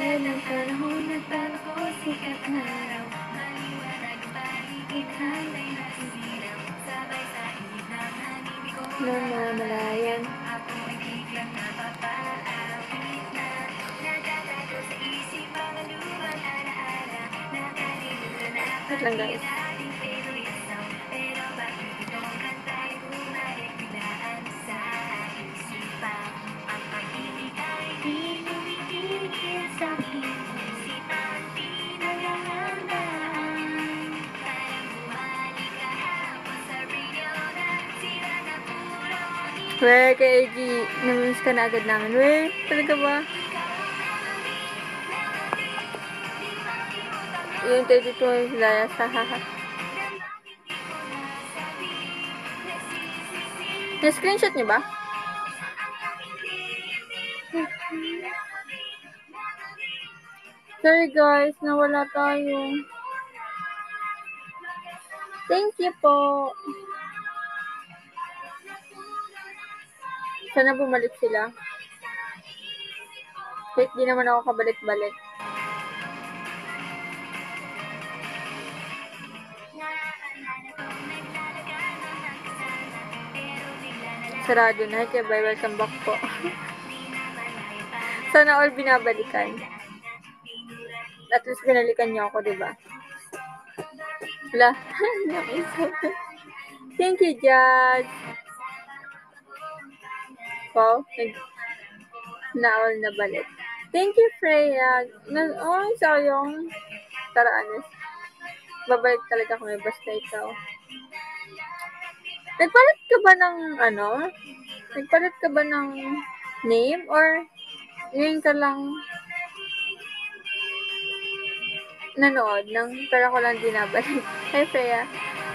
Tulad ng panahon nagbago ko sikat na araw. Maliwanag paligid hanay na sumilaw Sabay sa init ng hangin ko. Namamalayan. Ako ay biglang napapaawit na Natatago sa isip mga lumang alaala. Nakalimutan na Wait Where kay AG, namiss ka na agad namin. Where? Talaga ba? Yung 32 yung sila sa haha. Na-screenshot niyo ba? Sorry guys, nawala tayo. Thank you po. Sana bumalik sila. Kahit di naman ako kabalik-balik. Sarado na. Kaya bye, welcome back po. Sana all binabalikan. At least binalikan niyo ako, di ba? Wala. Thank you, Judge. Wow. nag- Na all na balik. Thank you, Freya. Na, oh, sayang. Tara, Anes. Babalik talaga kami basta ikaw. Nagpalit ka ba ng ano? Nagpalit ka ba ng name or ngayon ka lang nanood ng pero ko lang dinabalik. Hi Freya.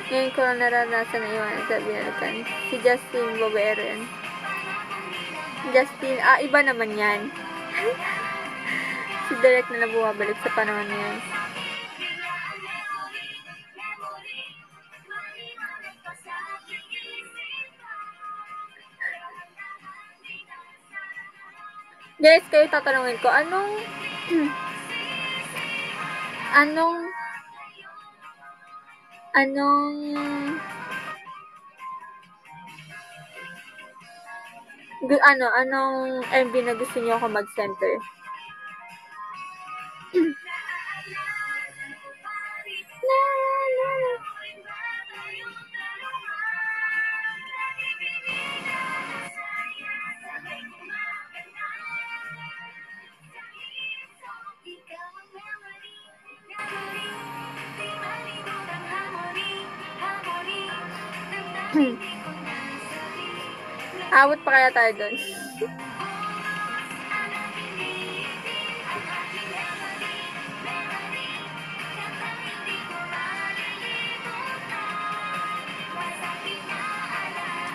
Ngayon ko lang naranasan na iwan sa binalikan. Si Justin Bobero yan. Justin, ah, iba naman yan. si Derek na nabumabalik sa panahon na yan. Guys, kayo tatanungin ko, anong anong anong ano, anong MV na gusto niyo ako mag-center? Abot pa kaya tayo doon?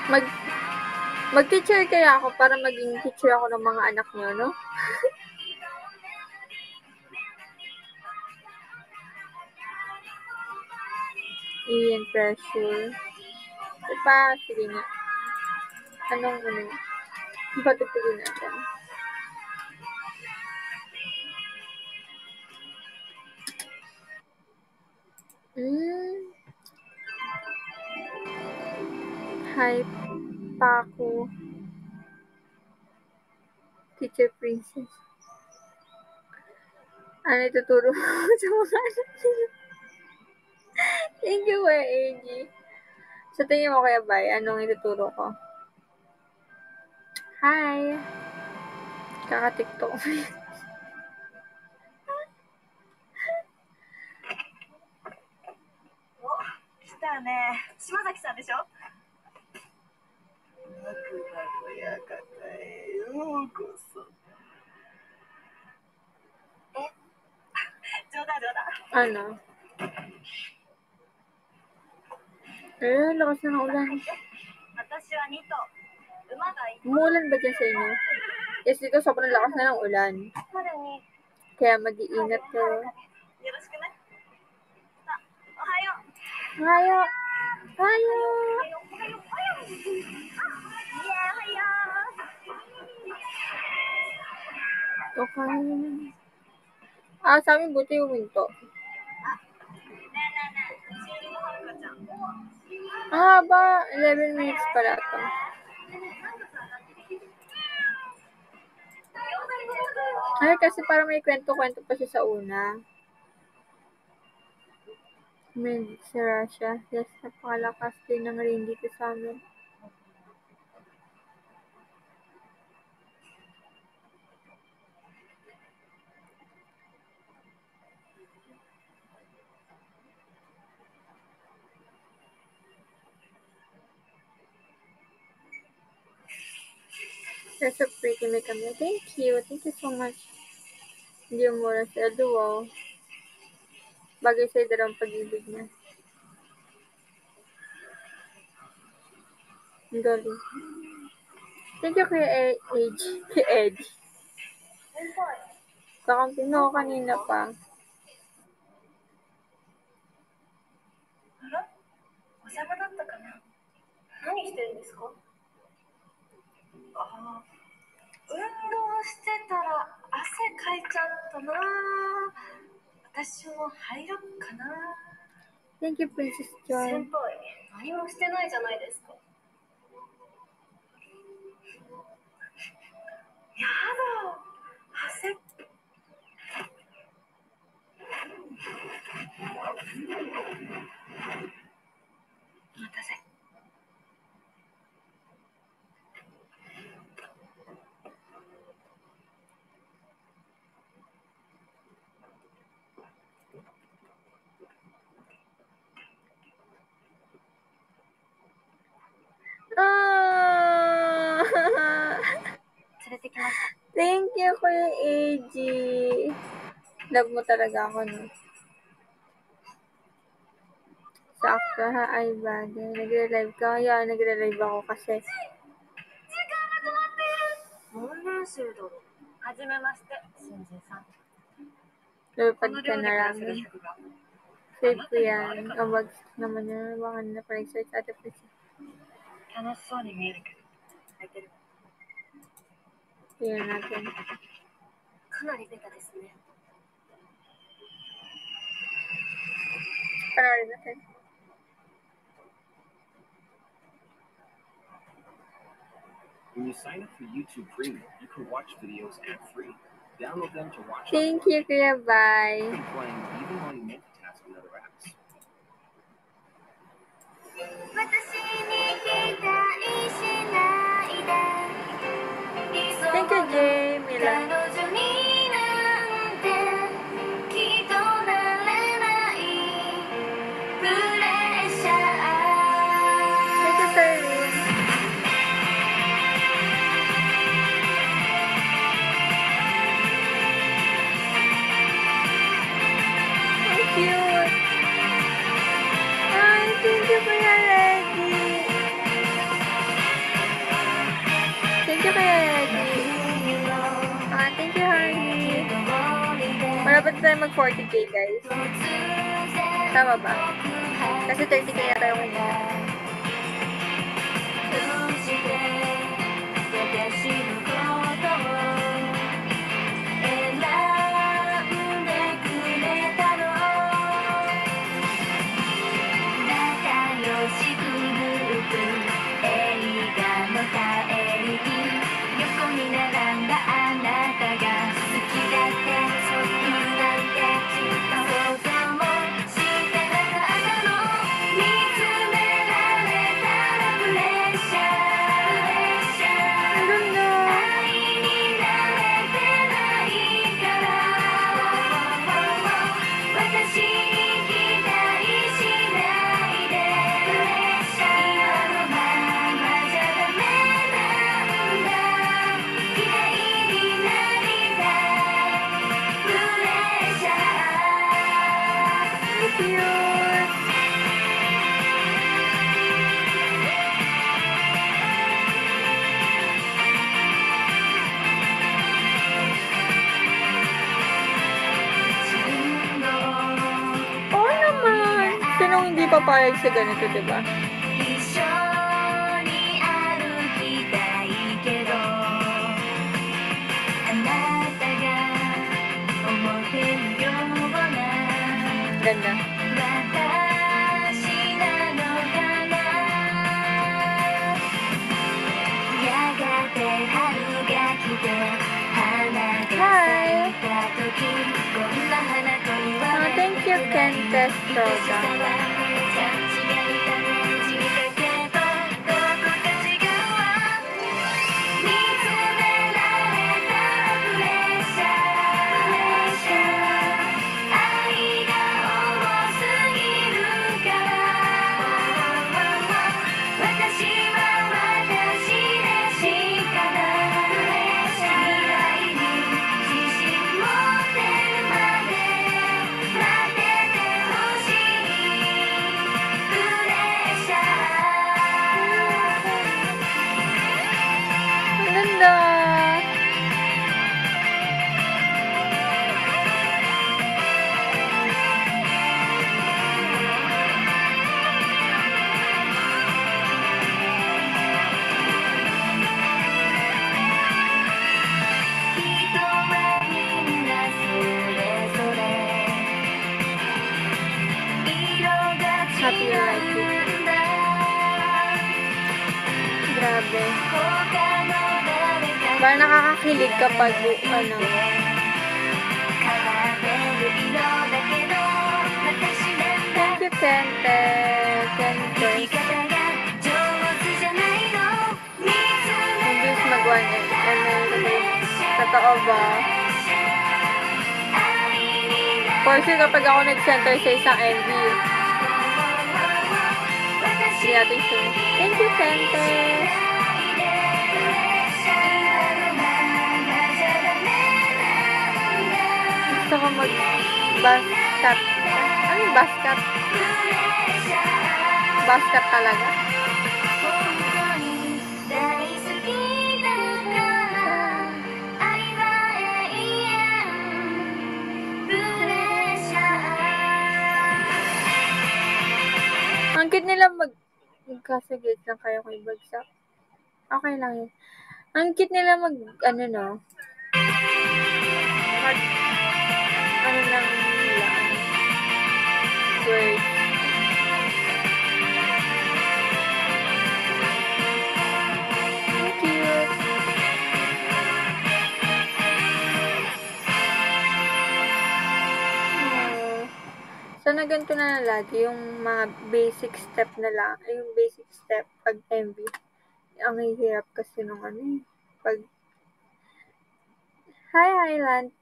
Mag mag-teacher kaya ako para maging teacher ako ng mga anak niyo, no? Ian pressure. Pa, sige nga. Anong ano? Patutugin natin. Mm. Hi, Paco. Teacher Princess. Ano ituturo mo sa mga anak? Thank you, Kuya AG. Sa tingin mo kaya ba, anong ituturo ko? 嗨，嘎嘎叮咚。だね、島崎さんでしょ？え、冗談冗談。あの、え、老师好冷。私は二ト。Umulan ba dyan sa inyo? Yes, dito sobrang lakas na ng ulan. Kaya mag-iingat kayo. Hayo! Hayo! Hayo! Yeah, hayo! Okay. Ah, sa amin buti huminto. Ah, ba? 11 minutes pala ito. Ay, kasi parang may kwento-kwento pa siya sa una. May si Russia. Yes, napakalakas din ng rain dito sa amin. You're so pretty, may kami. Thank you. Thank you so much. Hindi mo mura sa duo. Bagay sa'yo dalawang pag-ibig niya. Ang galing. Thank you kay E- Edge. Kay Edge. Kakampi na ako kanina pa. あらお邪魔だったかな何してるんですかああ 運動してたら汗かいちゃったな。私も入ろっかな。Thank you, Princess 先 Joy. 輩何もしてないじゃないですか。やだ汗。お 待たせ Ah! 連れてきました Thank you, Kuya AG. Love mo talaga ako, no? Sakto ha, ay bagay. Nagre-live ka? Yeah, nagre-live ako kasi. 問練習殿はじめまして新人さん Lupad この ka 寮で na 暮らす ramen. 宿が Safe ko yan. Ang wag naman yun. Baka na pa search ate please. 楽しそうに見えるけど空いてる Tingnan natin. かなりベタですね Panoorin natin. When you sign up for YouTube Premium, you can watch videos ad-free. Download them to watch. Thank you, Kuya Tayo mag 40k, guys. Tama ba? Kasi 30k na tayo kanina. papayag sa ganito, diba? Ganda. Hi! Oh, thank you, Ken Testoga. Parang nakakakilig kapag ano, you, Kente. Kente. Mabilis mag-one ano, Totoo ba? For sure, kapag ako nag-center sa isang MV, hindi natin sure. Thank you, Kente. Gusto ko mag-basket. Ano yung basket? Basket talaga. Ang cute nila mag... Magkasagit lang kayo kay bagsak. Okay lang yun. Ang cute nila mag... Ano no? Mag... Ano lang nila. Words. Oh. Sana ganito na lang lagi yung mga basic step na lang, yung basic step pag MV. Ang hirap kasi nung ano eh. Pag Hi Highland.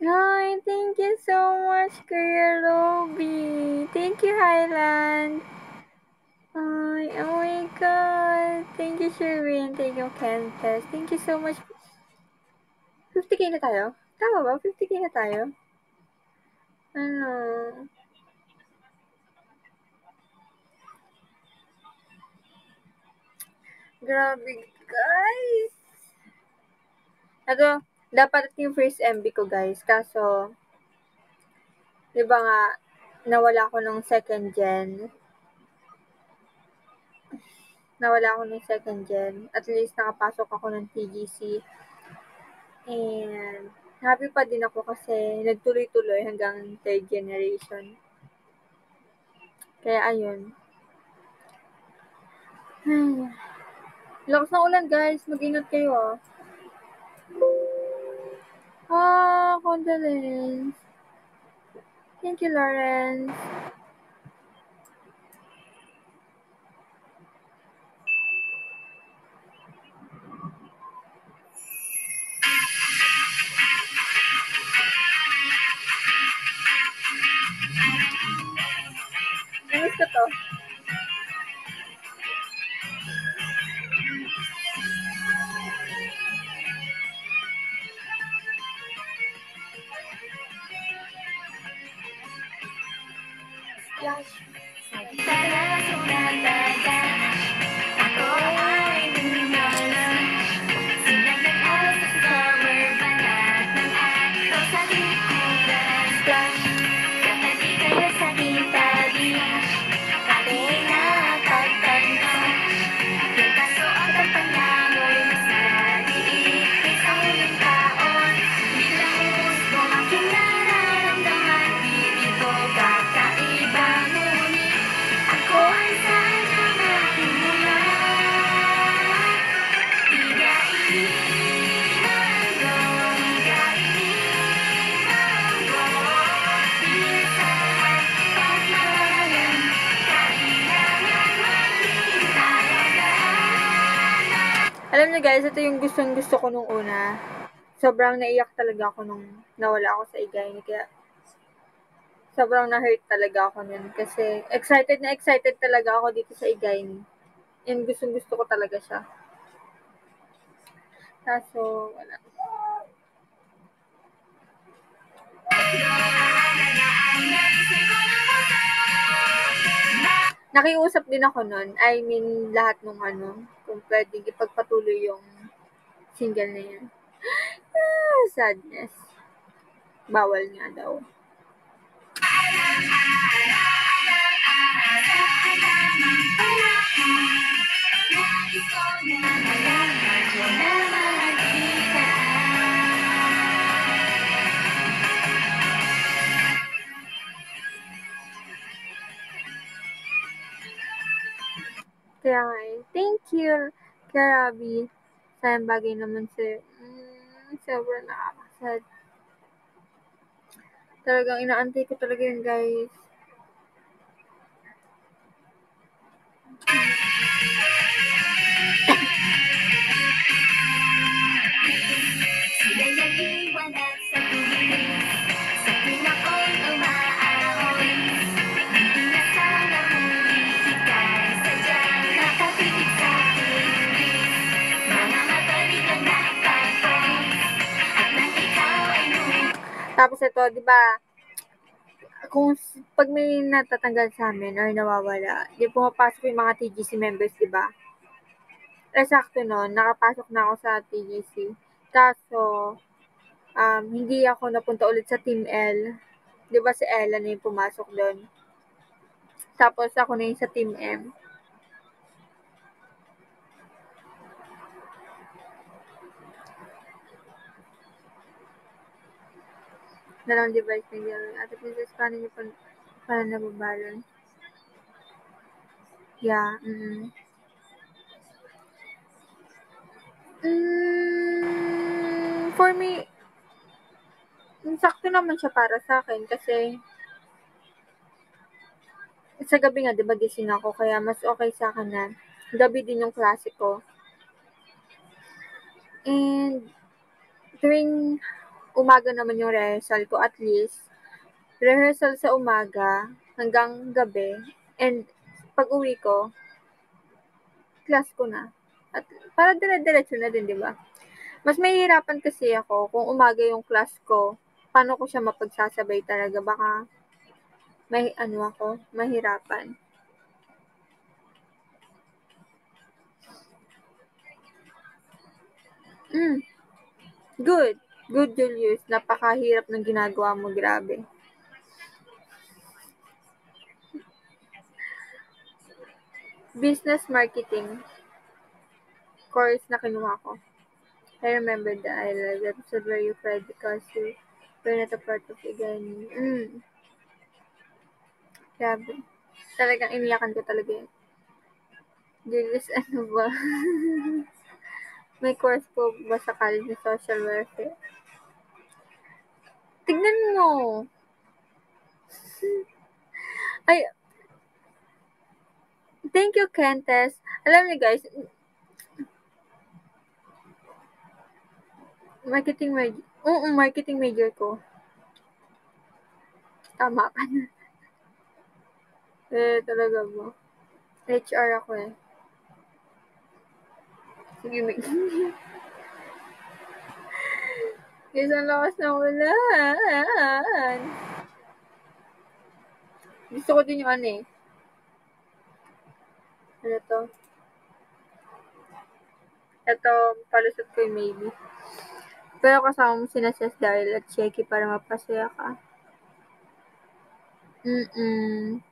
Hi, thank you so much, Kuya Robby. Thank you, Highland. Ay, oh my God. Thank you, Sherwin. Thank you, Kentes. Thank you so much. 50k na tayo? Tama ba? 50k na tayo? Ano? Grabe, guys. Ito, dapat yung first MB ko, guys. Kaso, di ba nga, nawala ako ng second gen. Nawala ako ng second gen. At least, nakapasok ako ng TGC. And, happy pa din ako kasi nagtuloy-tuloy hanggang third generation. Kaya, ayun. Ay. Lakas ng ulan, guys. Mag-ingat kayo, ah. Ah, condolence. Thank you, Lawrence. Namiss ko to. Niyo guys, ito yung gustong gusto ko nung una. Sobrang naiyak talaga ako nung nawala ako sa igay. Kaya sobrang na-hurt talaga ako nun. Kasi excited na excited talaga ako dito sa igay. And gustong gusto ko talaga siya. Kaso, wala. Nakiusap din ako nun. I mean, lahat nung ano, kung pwedeng ipagpatuloy yung single na yan. Ah, sadness. Bawal nga daw. Kaya eh. Thank you, Karabi. Sayang bagay naman sa mm, sobrang nakakasad. Talagang inaantay ko talaga yun, guys. Sila'y naliwanag Tapos ito, di ba, kung pag may natatanggal sa amin or nawawala, di pumapasok yung mga TGC members, di ba? Eh, sakto nun, nakapasok na ako sa TGC. Kaso, um, hindi ako napunta ulit sa Team L. Di ba si Ella na yung pumasok doon? Tapos ako na yung sa Team M. Dalawang device na gano'n. Ate Princess, paano niyo pa, paano nababalon? Yeah, mm Mm, for me, sakto naman siya para sa akin kasi sa gabi nga, di ba, gising ako, kaya mas okay sa akin na gabi din yung klase ko. And, tuwing umaga naman yung rehearsal ko, at least, rehearsal sa umaga hanggang gabi, and pag uwi ko, class ko na. At para dire-diretso na din, di ba? Mas mahihirapan kasi ako kung umaga yung class ko, paano ko siya mapagsasabay talaga, baka may ano ako, mahirapan. Mm. Good. Good, Julius. Napakahirap ng ginagawa mo. Grabe. Business marketing course na kinuha ko. I remember the I love episode where you cried because you were not a part of the game. Mm. Grabe. Talagang iniyakan ko talaga yun. Julius, ano ba? May course po ba sa college na social welfare? Tignan mo. Ay, thank you, Kentes. Alam niyo guys, marketing major. Oo, marketing major ko. Tama ka na. Eh, talaga ba? HR ako eh. Sige, may... Guys, ang lakas ng ulan. Gusto ko din yung ano eh. Ano to? Ito, palusot ko yung maybe. Pero kasama mo sina Ses Daryl at Checky para mapasaya ka. Mm-mm.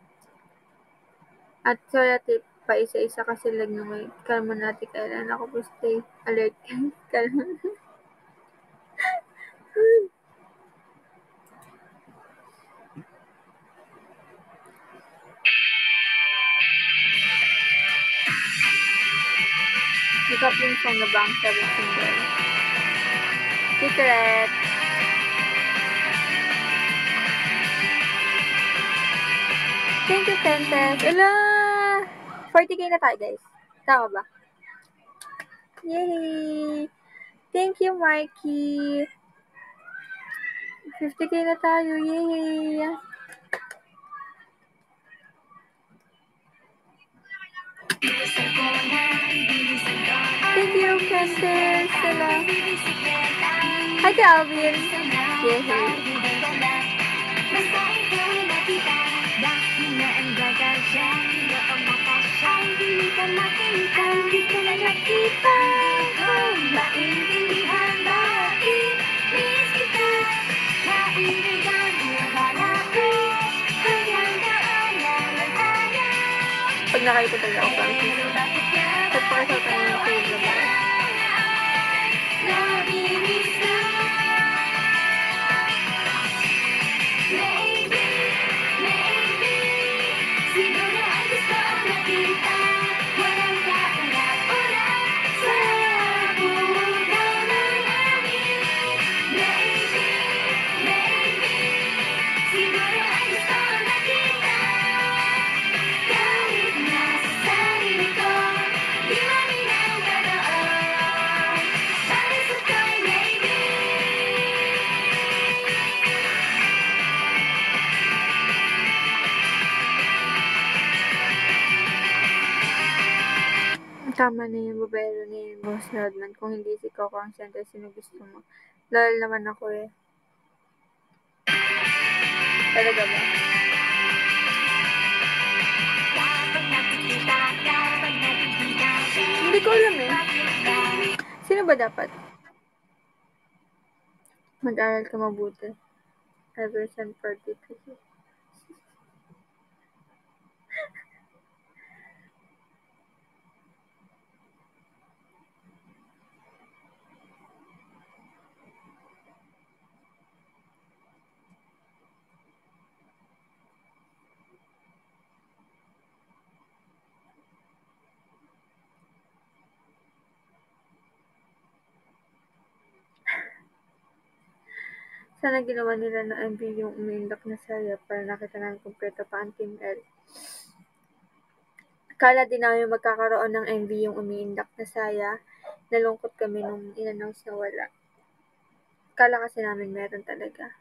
At kaya tip pa isa-isa kasi lag nung kalma natin kailan ako po stay alert kalma Ikaw yung song na bang seven single. Secret. Thank you, Kentes. Ala! 40k na tayo, guys. Tama ba? Yay! Thank you, Mikey! 50k na tayo. Yay! Thank you, Princess. Sila. Hi, Calvin. Yay! Ikaw ay nakita Hindi Hindi na nakita Kung maintindihan Pag nakita talaga ako. Bakit ka Nagpakasal ka ng food Tama na yung babaero ni Boss Rodman. Kung hindi si Coco ang center, sino gusto mo? Lol naman ako eh. Talaga ba? Hindi ko alam eh. Sino ba dapat? Mag-aral ka mabuti. Everson party kasi. Sana ginawa nila na MV yung umiindak na saya para nakita namin kumpleto pa ang Team L. Akala din namin magkakaroon ng MV yung umiindak na saya. Nalungkot kami nung in-announce na wala. Akala kasi namin meron talaga.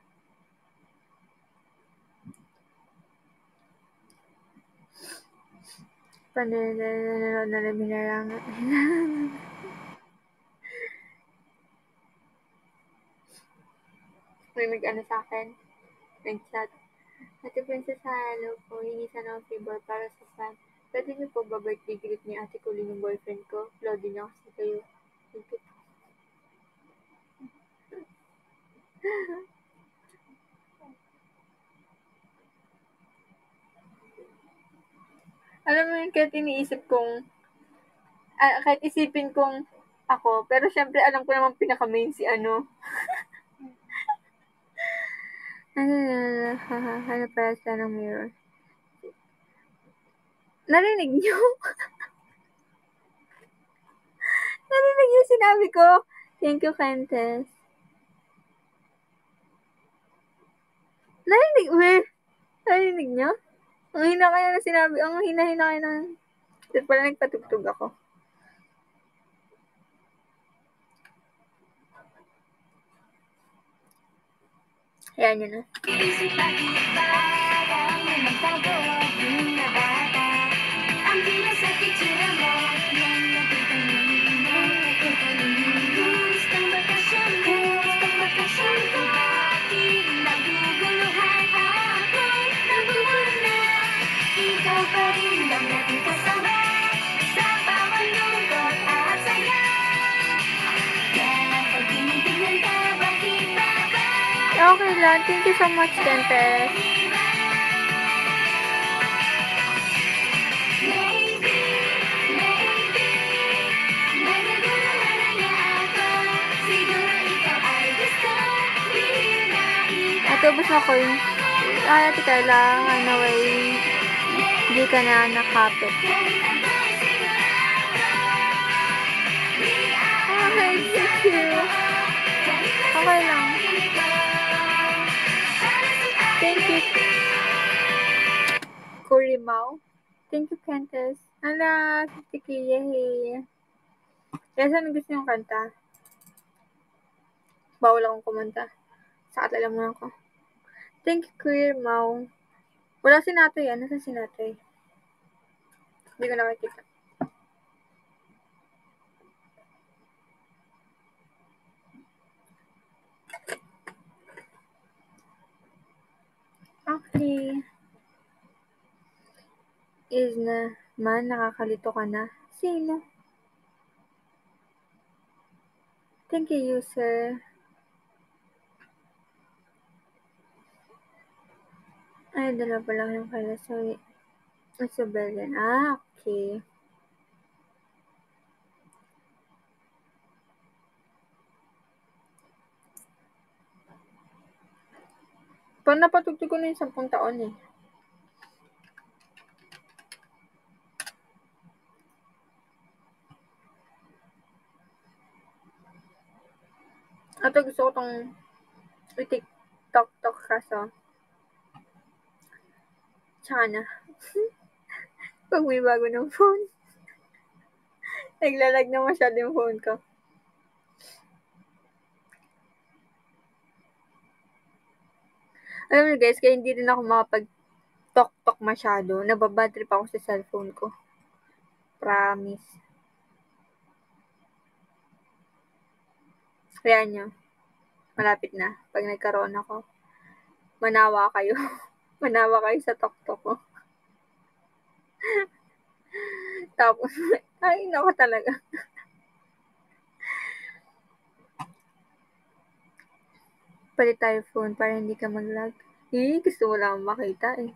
Pananood na namin na May nag-ano sa akin. Nag-chat. Ate Princess, hello po. Hingi sana ng favor para sa fan. Pwede niyo po ba birthday greet ni Ate Kulin yung boyfriend ko? Lodi niya kasi kayo. Thank you. Alam mo yun, kahit iniisip kong, ah, kahit isipin kong ako, pero syempre alam ko naman pinaka-main si ano. ano na, haha, ano para sa ng mirror. Narinig niyo? Narinig niyo sinabi ko? Thank you, Kentes. Narinig, we? Narinig niyo? Ang hina kaya na sinabi, ang hina-hina kaya ng... Dito pala nagpatugtog ako. Ayan yun na. Isip bakit ba Parang may magtago Di na bata Ang Okay lang. Thank you so much, Kentes. Maybe, maybe Nagaguluhan na niya ako Siguro ikaw ay gusto Di na ikaw At ubos na yung... Ay, ate Carla, ano way, hindi ka na nakapit. Okay, thank you. Okay lang. Thank you. Kurimau. Thank you, Kentes. Ala, 50k, yay. Kaya saan gusto yung kanta? Bawal akong kumanta. Sa alam mo ako. Thank you, Queer Mau. Wala si Natoy. Ano sa si Natoy? Hindi ko nakikita. Okay. Is na man, nakakalito ka na. Sino? Thank you, user. Ay, dala pa lang yung kala. Sorry. It's a Berlin. Ah, okay. Pag napatugtog ko na yung 10 taon eh. Ito gusto ko tong i-tiktok-tok kaso. Tsaka na. Pag may bago ng phone. Naglalag na masyado yung phone ko. Alam mo guys, kaya hindi rin ako makapag tok-tok masyado. Nababadrip ako sa cellphone ko. Promise. Kaya nyo, malapit na. Pag nagkaroon ako, manawa kayo. manawa kayo sa tok-tok ko. Tapos, ay, nako talaga. Palit tayo phone para hindi ka mag-lag. Eh, gusto mo lang makita eh.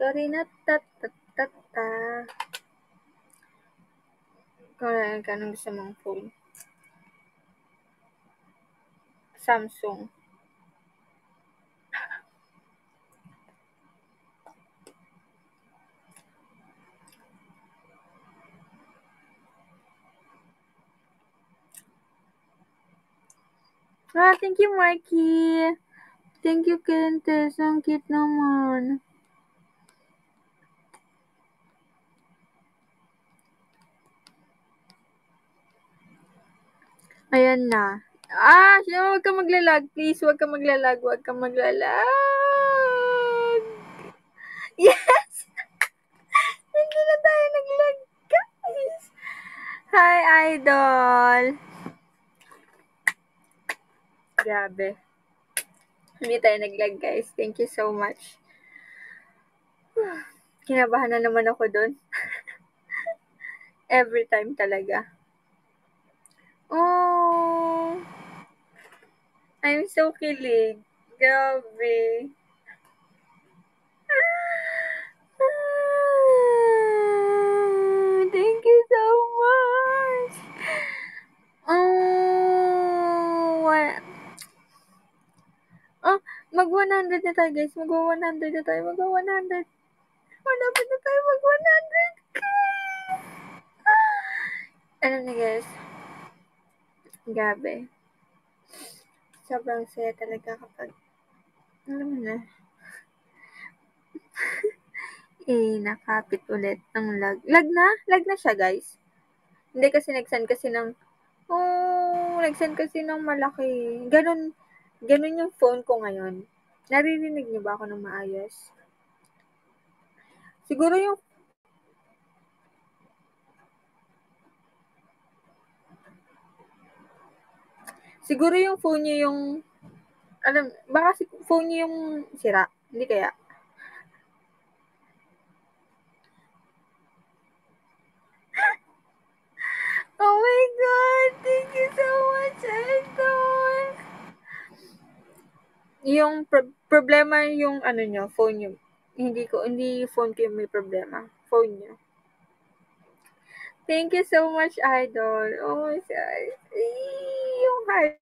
Sorry na tat tat tat ta. Kung ano anong gusto mong phone. Samsung. Ah, thank you, Marky. Thank you, Kentes. Ang cute naman. Ayan na. Ah, siya, huwag ka maglalag. Please, huwag ka maglalag. Huwag ka maglalag. Yes! Hindi na tayo naglag, guys. Hi, idol. Grabe. Hindi tayo naglag, guys. Thank you so much. Kinabahan na naman ako doon. Every time talaga. Oh, I'm so kilig. Grabe. Ah, Thank you so much. Oh, what? Oh, mag 100 na tayo guys. Mag 100 na tayo. Mag 100. Malapit na tayo mag 100k. Ano na guys? Grabe. Sobrang saya talaga kapag, alam mo na, eh, nakapit ulit ng lag. Lag na? Lag na siya, guys. Hindi kasi nag-send kasi ng, oh, nag-send kasi ng malaki. Ganon, ganon yung phone ko ngayon. Naririnig niyo ba ako ng maayos? Siguro yung Siguro yung phone niyo yung, alam, baka si phone niyo yung sira. Hindi kaya. Oh my God! Thank you so much, Idol! Yung pro- problema yung ano nyo, phone nyo. Hindi ko, hindi phone ko yung may problema. Phone nyo. Thank you so much, Idol. Oh my God. Yung heart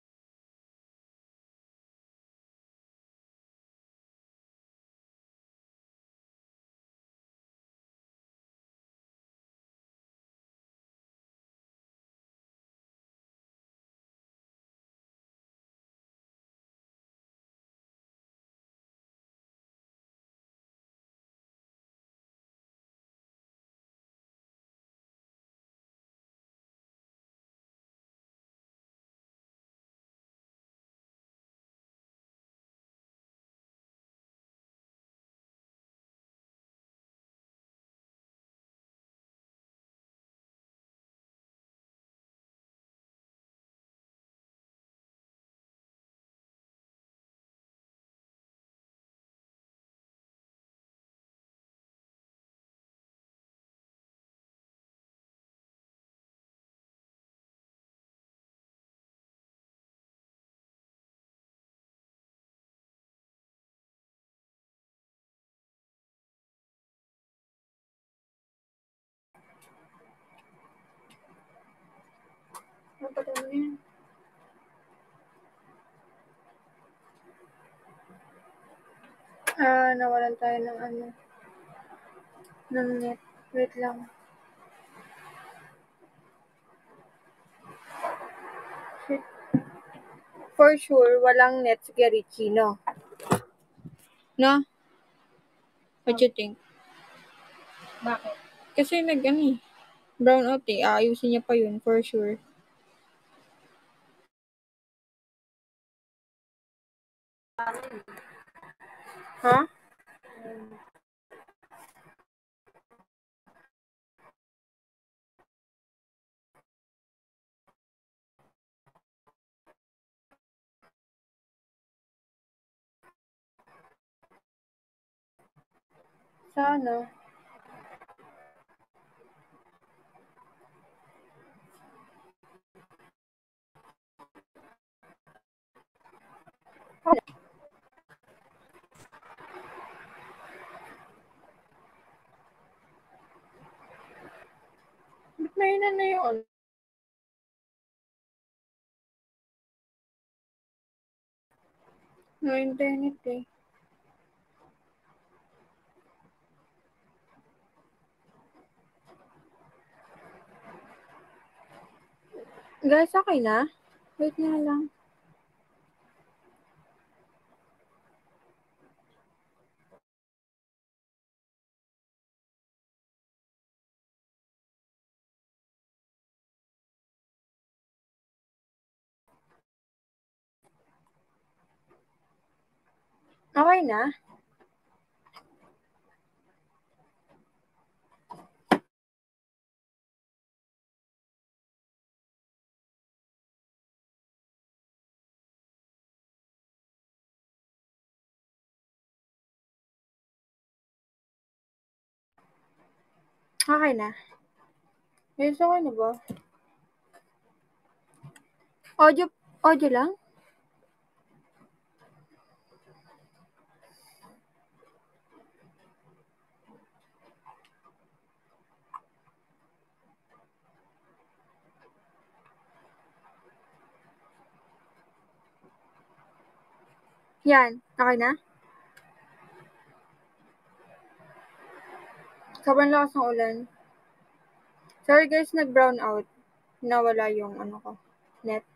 yan? Ah, nawalan tayo ng ano. Ng net. Wait lang. Shit. For sure, walang net si Garichi, no? No? What you think? Bakit? Kasi nag ano eh, brown out eh. Aayusin niya pa yun, for sure. Ha? Sana. Ba't may na na yun? No internet eh. Guys, okay na? Wait nga lang. Okay na? Okay na. Yes, okay na ba? Audio, audio lang? Yan, okay na? Sobrang lakas ng ulan. Sorry guys, nag-brown out. Nawala yung ano ko, net.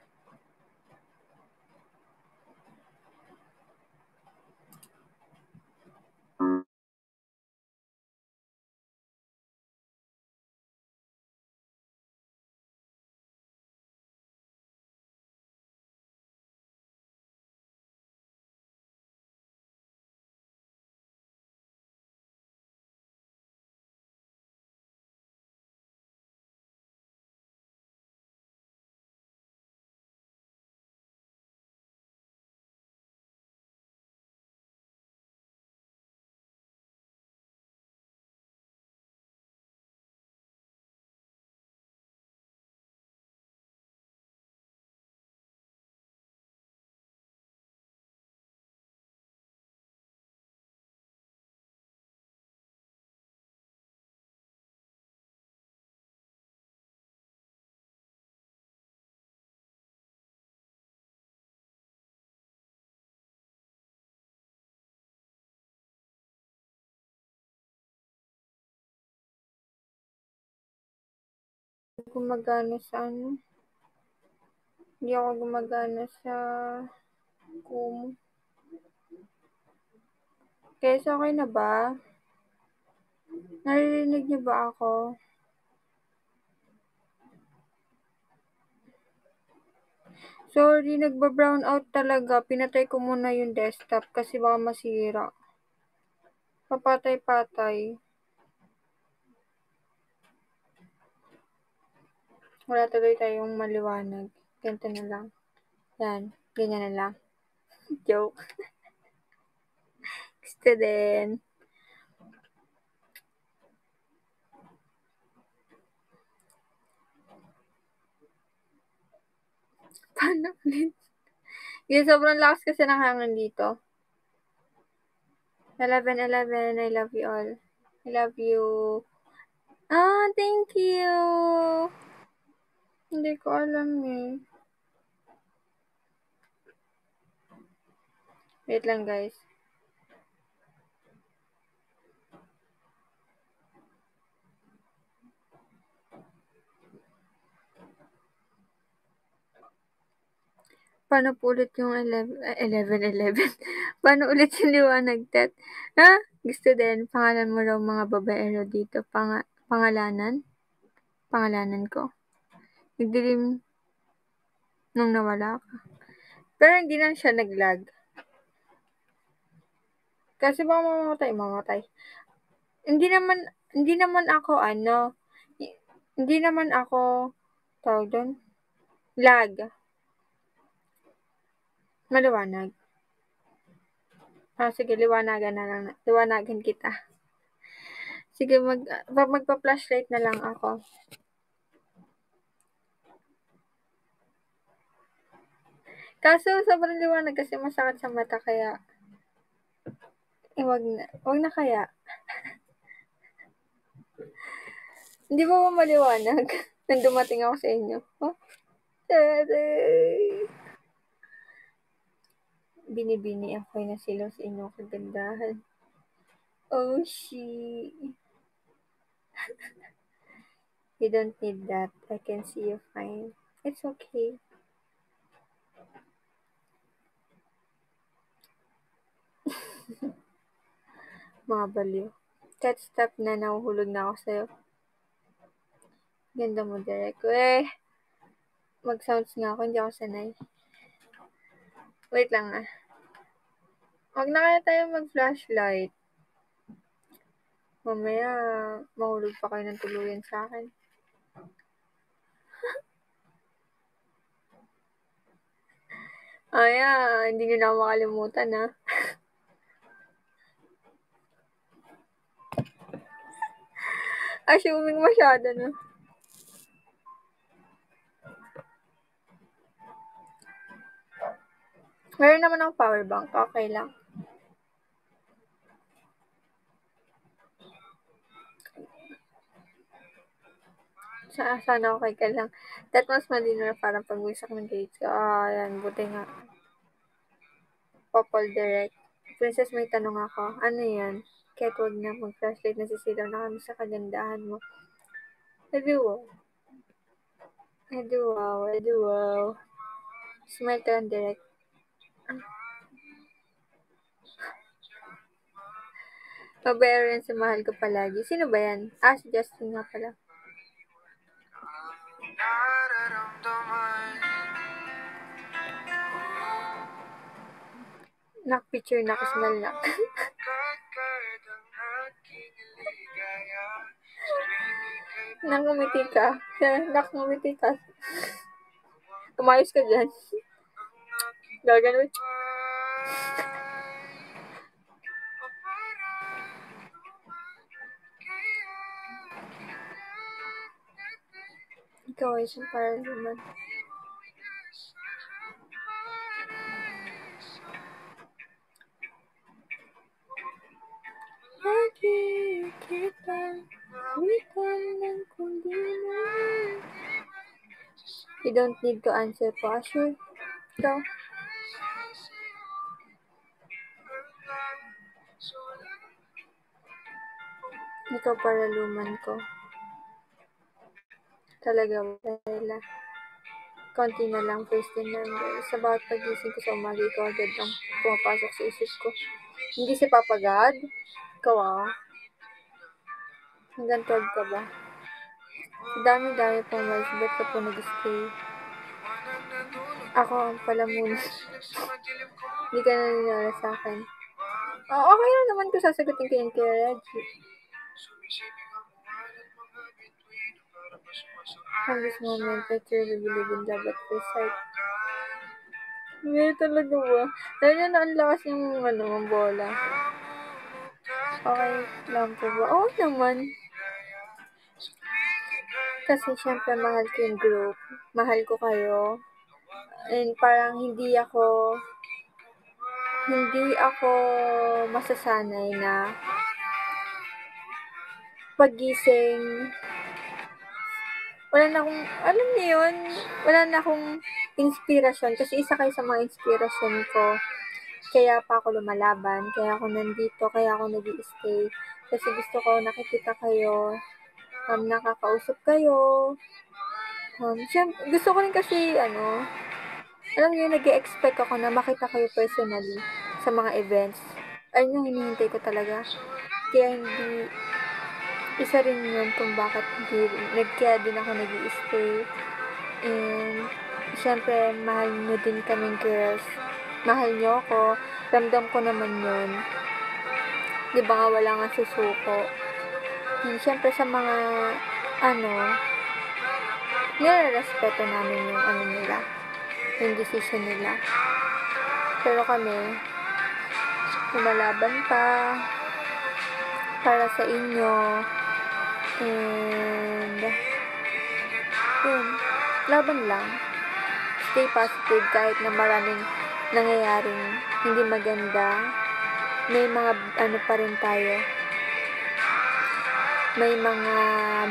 Gumagana sa ano. Hindi ako gumagana sa Kumu. Guys, okay na ba? Naririnig niyo ba ako? Sorry, nagba-brown out talaga. Pinatay ko muna yung desktop kasi baka masira. Papatay-patay. Wala tuloy tayong maliwanag. Ganito na lang. Yan. Ganyan na lang. Joke. Gusto din. Paano ulit? Yung sobrang lakas kasi ng hangin dito. 11-11, I love you all. I love you. Ah, thank you. Hindi ko alam eh. Wait lang guys. Paano po ulit yung 11-11? Eh, Paano ulit yung liwanag, Tet? Ha? Gusto din, pangalan mo raw mga babaero dito. Pang pangalanan? Pangalanan ko. Nagdilim nung nawala ka. Pero hindi lang siya naglag. Kasi baka mamamatay, mamamatay. Hindi naman, hindi naman ako, ano, hindi naman ako, tawag doon, lag. Maliwanag. Ah, sige, liwanagan na lang. Liwanagan kita. Sige, mag, magpa-flashlight na lang ako. Kaso, sobrang liwanag kasi masakit sa mata, kaya, eh, wag na. Wag na kaya. Hindi ba ba maliwanag nang dumating ako sa inyo? Tere! Binibini ako na sila sa inyong kagandahan. Oh, she. you don't need that. I can see you fine. It's okay. Mga baliw. Cat stop na, nahuhulog na ako sa'yo. Ganda mo, Derek. Eh, mag-sounds nga ako, hindi ako sanay. Wait lang ah. Huwag na kaya tayo mag-flashlight. Mamaya, mahulog pa kayo ng tuluyan sa akin. Ay, ah, hindi nyo na makalimutan, ha? Assuming masyado, no? Meron naman akong power bank. Okay lang. Sa sana okay ka lang. That was malino na parang pag-wisak ng ko. Ah, yan. Buti nga. Popol direct. Princess, may tanong ako. Ano yan? Kahit huwag na mag-flashlight, nasisilaw na kami sa kagandahan mo. Wow. Edi wow. Smile ka lang direct. Mabayaran yan sa mahal ko palagi. Sino ba yan? Ah, si Justin nga pala. Nak picture na smell na. Nang ngumiti ka. Nak ngumiti ka. Umayos ka dyan. Gaganon. Ikaw ay siyang parang naman. Lagi kita You don't need to answer po, Asher. Ikaw. Ikaw paraluman ko. Talaga, Bella. Konti na lang first din number. Sa bawat pagising ko sa umaga, ikaw agad ang pumapasok sa isip ko. Hindi si Papa God? Ikaw ah. Hanggang 12 ka ba? Dami-dami pang miles, ba't ka po nag-stay? Ako ang pala muna. Hindi ka naniniwala sa akin. Oh, okay lang naman ko sasagutin ko kay Reggie. From this moment, I truly believe in love at first sight. Hindi talaga ba? Dahil na ang lakas yung ano, bola. Okay lang po ba? Oo naman. Kasi syempre mahal ko yung group. Mahal ko kayo. And parang hindi ako hindi ako masasanay na pagising wala na akong, alam niyo yun, wala na akong inspirasyon kasi isa kayo sa mga inspirasyon ko. kaya pa ako lumalaban, kaya ako nandito, kaya ako nag stay Kasi gusto ko nakikita kayo, um, nakakausap kayo. Um, syempre, gusto ko rin kasi, ano, alam niyo, nag expect ako na makita kayo personally sa mga events. Ayun yung hinihintay ko talaga. Kaya hindi, isa rin yun kung bakit hindi, nagkaya din ako nag stay And, syempre, mahal nyo din kaming girls. Mahal nyo ako. Ramdam ko naman yun. Di ba nga wala nga susuko. And, syempre, sa mga, ano, nire-respeto namin yung ano nila. Yung decision nila. Pero kami, lumalaban pa para sa inyo. And, yun, laban lang. Stay positive kahit na maraming nangyayaring hindi maganda. May mga ano pa rin tayo. May mga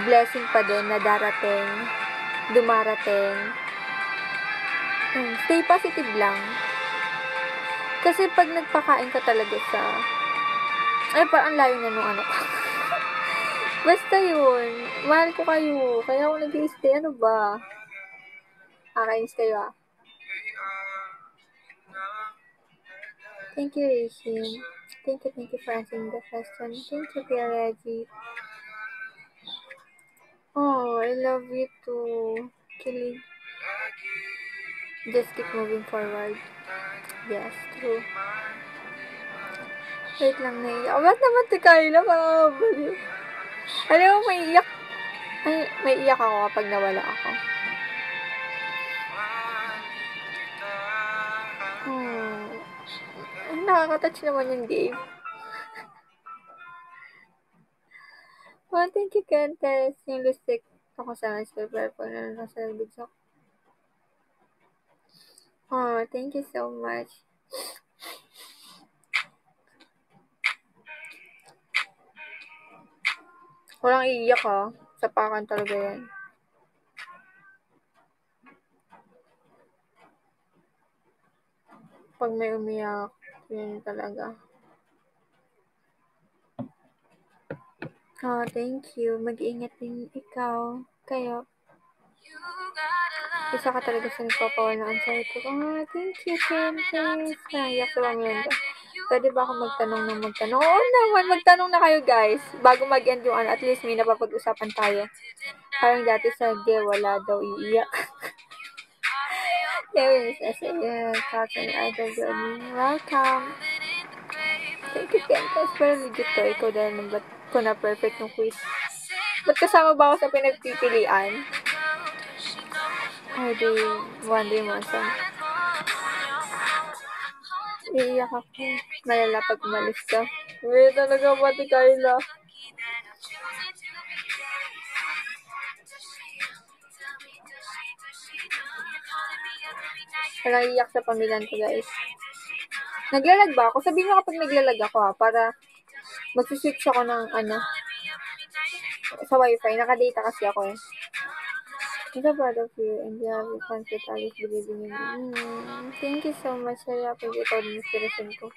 blessing pa din na darating, dumarating. Yun, stay positive lang. Kasi pag nagpakain ka talaga sa ay, parang layo na nung ano. Basta yun. Mahal ko kayo. Kaya ako nag-stay. Ano ba? Nakakainis kayo ah. Thank you, Rachel. Thank you, thank you for answering the question. Thank you, Kuya Reggie. Oh, I love you too. Kilig. Just keep moving forward. Yes, true. Wait lang, naiiyak. Ba't naman si Kyla? Parang baliw. Alam mo, may iyak. Ay, may iyak ako kapag nawala ako. Hmm. Nakaka-touch naman yung Dave. Well, thank you, Kentes. Yung lustik ako sa school purple na nasa bigsak. Oh, thank you so much. Walang iiyak ha. Sapakan talaga yan. Pag may umiyak, yun talaga. Oh, thank you. Mag-ingat din ikaw. Kayo. Isa ka talaga sa nagpapawal ng anxiety ko. Ah, thank you, Princess. Naiyak sa pamilya. Pwede ba ako magtanong ng magtanong? Oo naman, magtanong na kayo guys. Bago mag-end yung ano, at least may napapag-usapan tayo. Parang dati sa G, wala daw iiyak. There is SAL, Captain Idol. Welcome. Thank you, Kentas. Pero legit to, ikaw dahil nang ko na perfect yung quiz. Ba't kasama ba ako sa pinagpipilian? Ay, di, one day mo, son. Iiyak ako. Malala pag umalis ka. Uy, talaga ba ti Kyla? Walang iyak sa pamilyan ko, guys. Naglalag ba ako? Sabihin mo kapag naglalag ako, ha, para magsiswitch ako ng, ano, sa wifi. Nakadata kasi ako, eh. I'm so proud of you and you have fun with always believing in me. Mm, thank you so much. Saya pag ikaw din inspiration ko.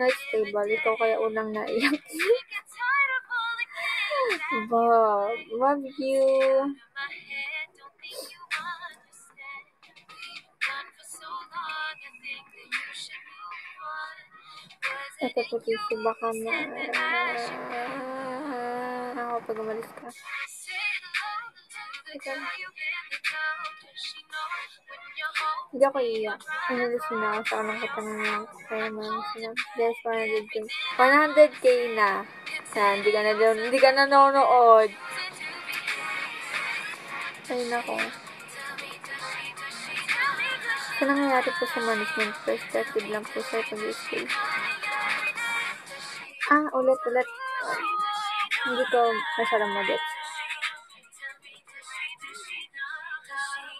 No, it's stable. Ikaw kaya unang naiyak. Bob, love you. Ito po tissue. Baka ma... Ako pag umalis ka. Ito. Hindi ako iiyak. Inalis na ako sa kanang katanungan. Kaya man sila. There's 100k. 100k na. Yan, hindi ka na. Hindi ka nanonood. Ay, nako. Sa nangyayari po sa management perspective lang po sa pag-stay. Ah, ulit, ulit. Hindi ko masyadong mag-gets.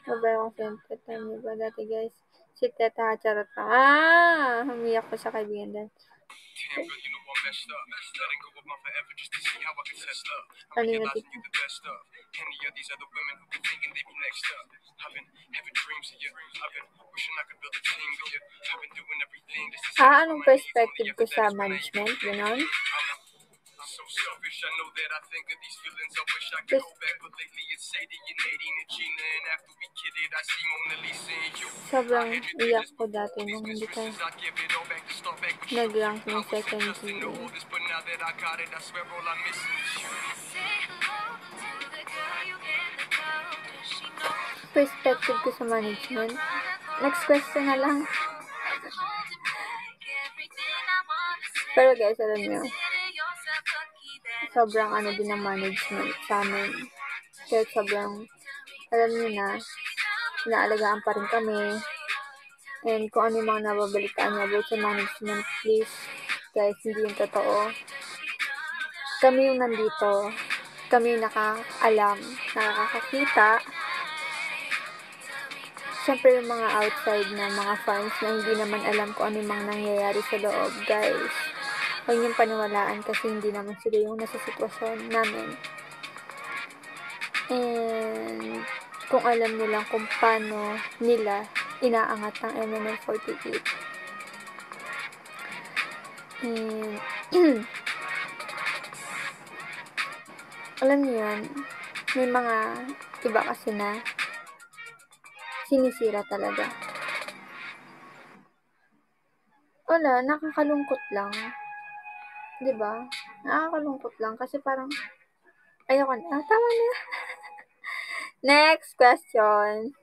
Mabaya ko siyempre. Time niyo ba dati guys? Si Teta Charot pa. Ah! Humiyak ko sa kaibigan din. Ano yun, realizing Any of these other women who be thinking they be next up. I've been having dreams of you. I've been wishing I could build a team with you. I've been doing everything Ah, anong perspective ko sa management? Ganon? So selfish, I know that I think of these feelings. I wish I could go back, but lately it's Sadie and Nadine and Gina. And after we kidded, I see Mona Lisa and you. Sobrang iyak ko dati nung hindi ka nag-rank ng second year. But now that I got it, I swear all I'm missing is you. Perspective ko sa management. Next question na lang. Pero guys, alam nyo, sobrang ano din ng management sa amin. Kahit sobrang, alam nyo na, inaalagaan pa rin kami. And kung ano yung mga nababalitaan niya about sa management, please, guys, hindi yung totoo. Kami yung nandito. Kami nakakaalam, nakakakita. Siyempre yung mga outside na mga fans na hindi naman alam kung ano yung mga nangyayari sa loob, guys. Huwag niyong paniwalaan kasi hindi naman sila yung nasa sitwasyon namin. And kung alam nila kung paano nila inaangat ang MNL48. And alam niyo yun, may mga iba kasi na sinisira talaga. Wala, nakakalungkot lang. 'Di ba? Nakakalungkot lang kasi parang ayoko na. Tama na. Next question.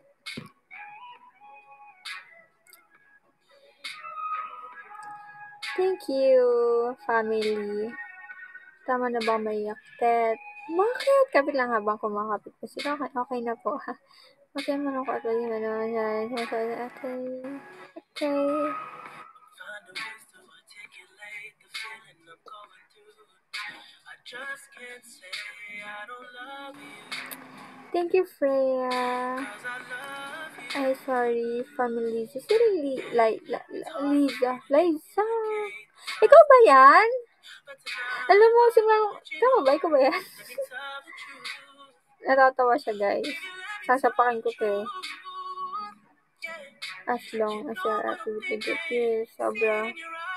Thank you, family. Tama na ba maiyak, Tet? Bakit? Kapit lang habang kumakapit pa sila. Okay, okay na po, ha? Okay, manong ko at lagi na naman yan. Okay, okay. I'm. Thank you, Freya. Cause I love you. Ay, sorry, family. Si Li, Li, Li, Liza. Liza. Ikaw ba yan? Alam mo, simula, tama ba? Ikaw ba yan? the. Natatawa siya, guys. Sasapakin ko to eh. As long as you're happy with it. Yes, sobra.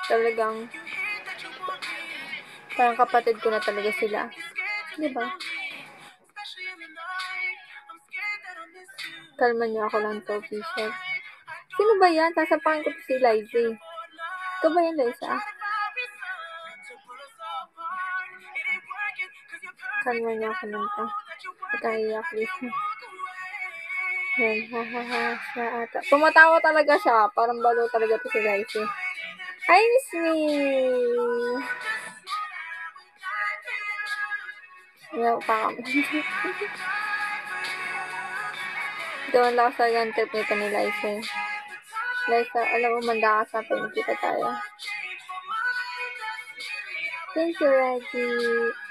Talagang, parang kapatid ko na talaga sila. Di ba? Especially in the night. I'm scared that I'll miss you. Kalma niyo ako lang to, Bishop. Sino ba yan? Sasapakin ko to si Liza. Ikaw ba yan, Liza? Kalma niyo ako lang to. Ikahiyak, please. Yan, ha ha ha, siya ata. Tumatawa talaga siya. Parang balo talaga to si Liza. Hi, Miss Me! Yaw pa kami. Doon lang sa yung trip nito ni Liza. eh. Liza, alam mo, manda ka sa. Kita tayo. Thank you, Reggie.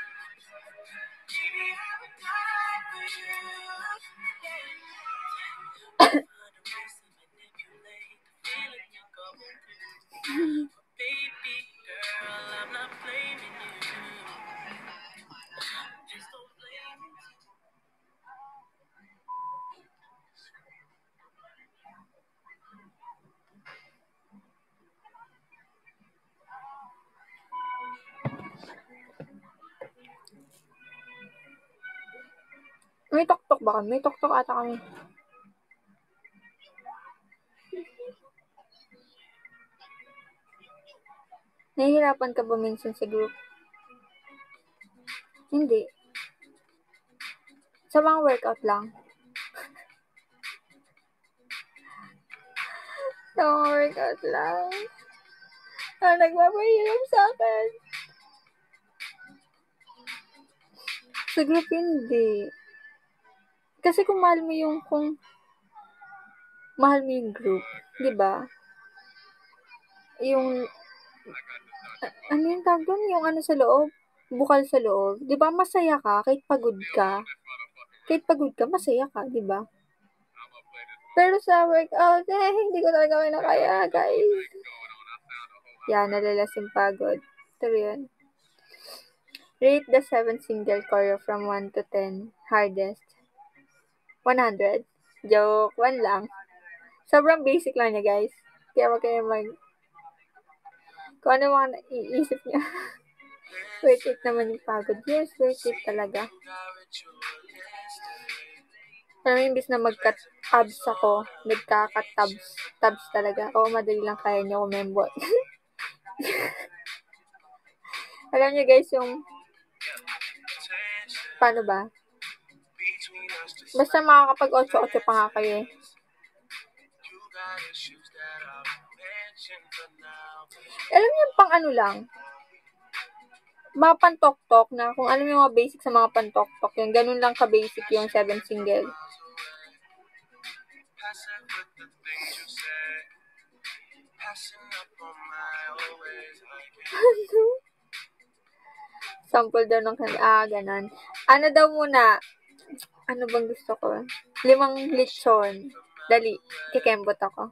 Ba kami? May tok-tok ata kami. Nahihirapan ka ba minsan sa group? Hindi. Sa mga workout lang. sa mga workout lang. Ah, nagpapahirap sa akin. Sa group, hindi. Kasi kung mahal mo yung, kung mahal mo yung group, di ba? Yung, ano yung tawag doon? Yung ano sa loob? Bukal sa loob. Di ba masaya ka kahit pagod ka? Kahit pagod ka, masaya ka, di ba? Pero sa workout, eh, hindi ko talaga kinakaya, guys. Yan, nalalas yung pagod. history yun. Rate the seven single choreo from 1 to 10. Hardest. 100. Joke. 1 lang. Sobrang basic lang niya, guys. Kaya wag kayo mag... Kung ano mga iisip niya. worth it naman yung pagod. Yes, worth it talaga. Pero imbis na mag-cut abs ako, nagka-cut tabs, talaga. Oo, madali lang kaya niyo kumembot. Alam niyo guys, yung paano ba? Basta makakapag 8-8 pa nga kayo eh. Alam niyo pang ano lang, mga pantok-tok na, kung alam mo mga basic sa mga pantok-tok, yung ganun lang ka-basic yung 7 single. Sample daw ng kan ah, ganun. Ano daw muna? Ano bang gusto ko? Limang lechon. Dali, kikembot ako.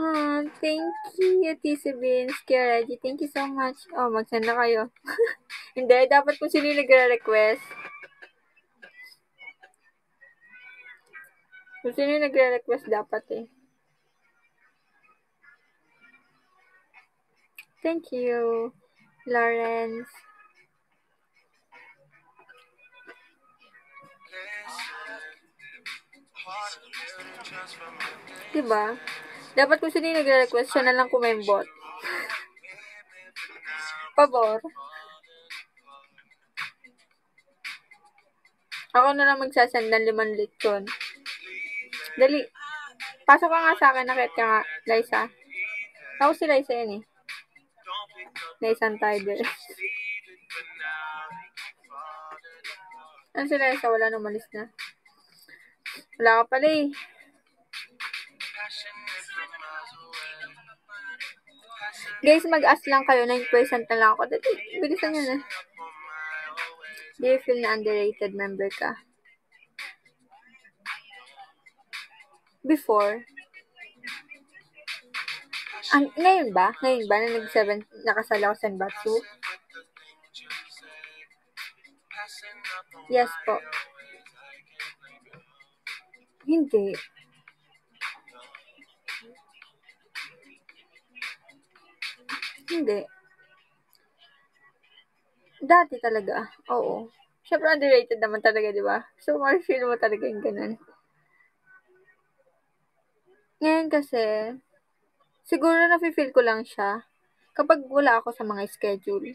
Ah, thank you, Tisa Beans, Reggie. Thank you so much. Oh, mag-send na kayo. Hindi, dapat kung sino nagre-request. Kung sino nagre-request, dapat eh. Thank you, Lawrence. Diba? Dapat kung sino yung nagre-request, siya na lang kumembot. Pabor. Ako na lang magsasend ng limang lechon. Dali. Pasok ka nga sa akin, nakit ka nga, Liza. Ako si Liza yan eh. Liza Tiger. ano si Liza? Wala na, malis na. Wala ka pala eh. Guys, mag-ask lang kayo. 9% na lang ako. Dati, bilisan nyo na. Do you feel na underrated member ka? Before? Ang, ngayon ba? Ngayon ba na nag-7, nakasala ako sa Batsu? Yes po. Hindi. Hindi. Dati talaga. Oo. Siyempre underrated naman talaga, di ba? So, ma-feel mo talaga yung ganun. Ngayon kasi, siguro na-feel ko lang siya kapag wala ako sa mga schedule.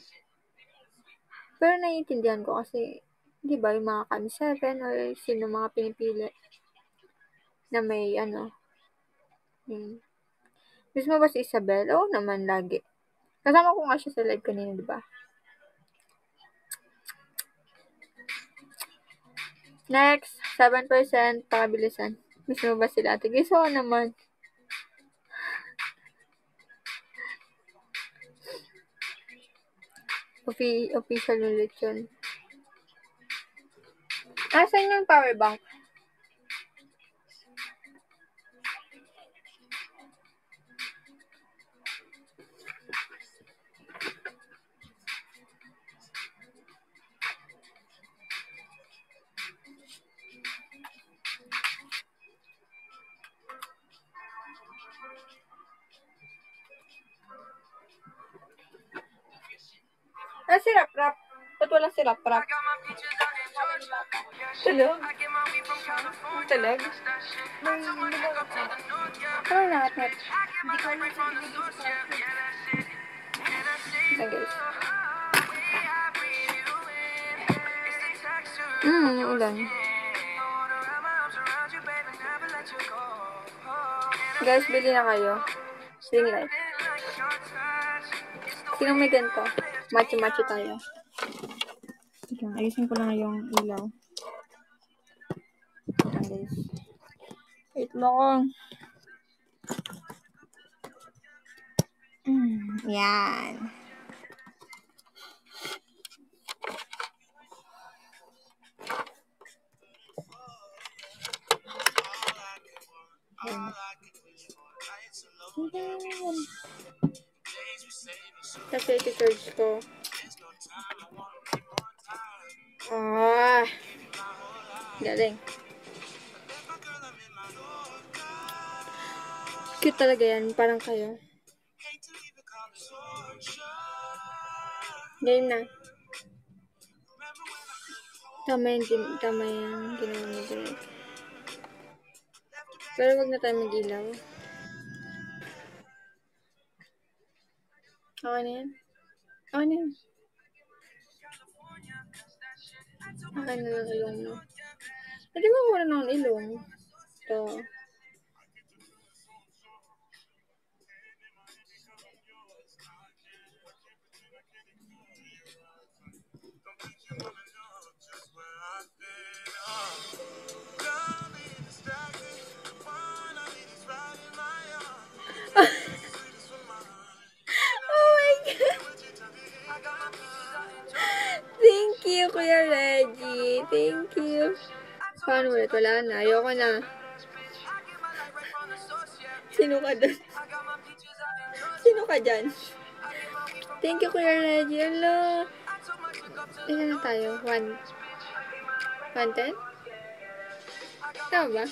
Pero naiintindihan ko kasi, di ba, yung mga kami 7 or sino mga pinipili na may ano. Hmm. Gusto mo ba si Isabel? Oo naman, lagi. Kasama ko nga siya sa live kanina, di ba? Next, 7%, pakabilisan. Gusto mo ba sila ate? Gusto ko naman. Official ulit yun. Asan yung power bank? Ah, sirap-rap. Ba't walang sirap-rap? Tulog? Tulog? Ano nakatnet? Hindi ko alam sa guys. Hmm, yung ulan. Guys, bili na kayo. Sing light. Sino may ganito? Machi-machi tayo. Ika, ayusin ko lang yung ilaw. Ayan, guys. Wait lang. Mm, yan. Yan. Kasi iti-charge ko. Ah! Galing. Cute talaga yan. Parang kayo. Game na. Tama yung, tama yung ginawa mo. Pero wag na tayo mag-ilaw. Yan? Okay na yan. Okay na lang ilong mo. Pwede mo muna ng ilong. Ito. You, Kuya Reggie. Thank you. Paano ulit? Wala na. Ayoko na. Sino ka doon? Sino ka dyan? Thank you, Kuya Reggie. Hello. Ilan na tayo? One. One ten? Tama ba?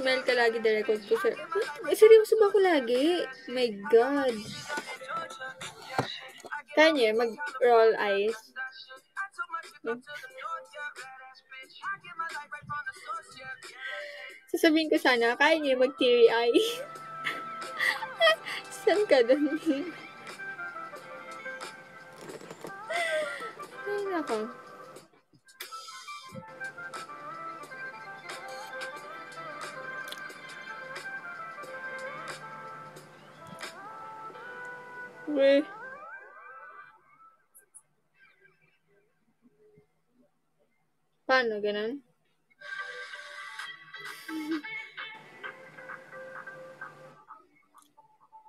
Smell ka lagi the record ko, sir. Eh, seryoso ba ako lagi? My God. Kanya, mag-roll eyes. Sasabihin ko sana, kaya niya mag-teary eye. Saan ka doon? Ay, nako. Uy. Paano, ganun?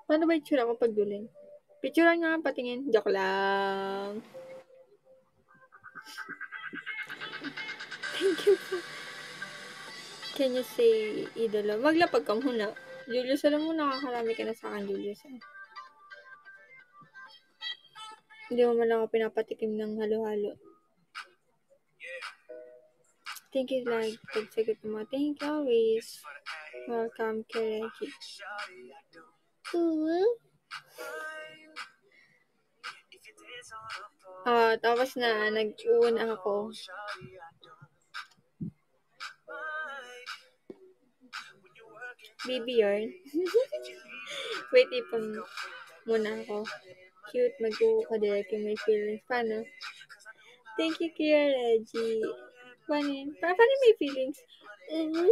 Paano ba itsura ko pag duling? Picturean nga patingin. Joke lang. Thank you po. Can you say idolo? Maglapag ka muna. Julius, alam mo, nakakarami ka na sa akin, Julius. ah. Hindi mo man ako pinapatikim ng halo-halo. Thank you, like, pagsagot mo. Thank you always. Welcome, Kereki. Ooh. Ah, tapos na, nag-uwan ako. Baby yarn. Wait, ipon muna ako. Cute, mag-uwo ka direct yung may feelings. Paano? Thank you, Kuya Reggie. Paano yun? Pa- paano may feelings? Mhm.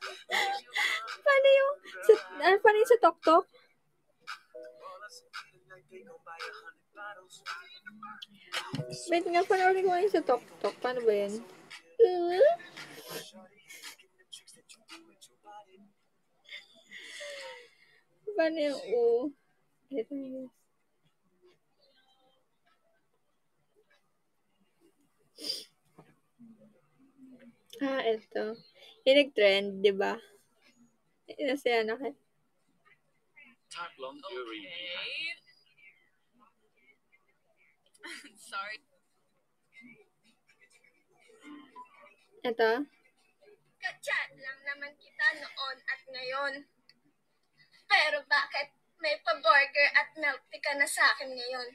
paano yung sa, ano, paano yung sa tok-tok? Wait nga, panoorin ko yung sa tok-tok. Paano ba yun? Mhm. Paano yung u? Ito yun. Ah, ito. Yung nag-trend, di ba? Nasaya na kayo. Top long jury. Sorry. Ito. Kachat lang naman kita noon at ngayon. Pero bakit may pa-burger at melty ka na sa akin ngayon?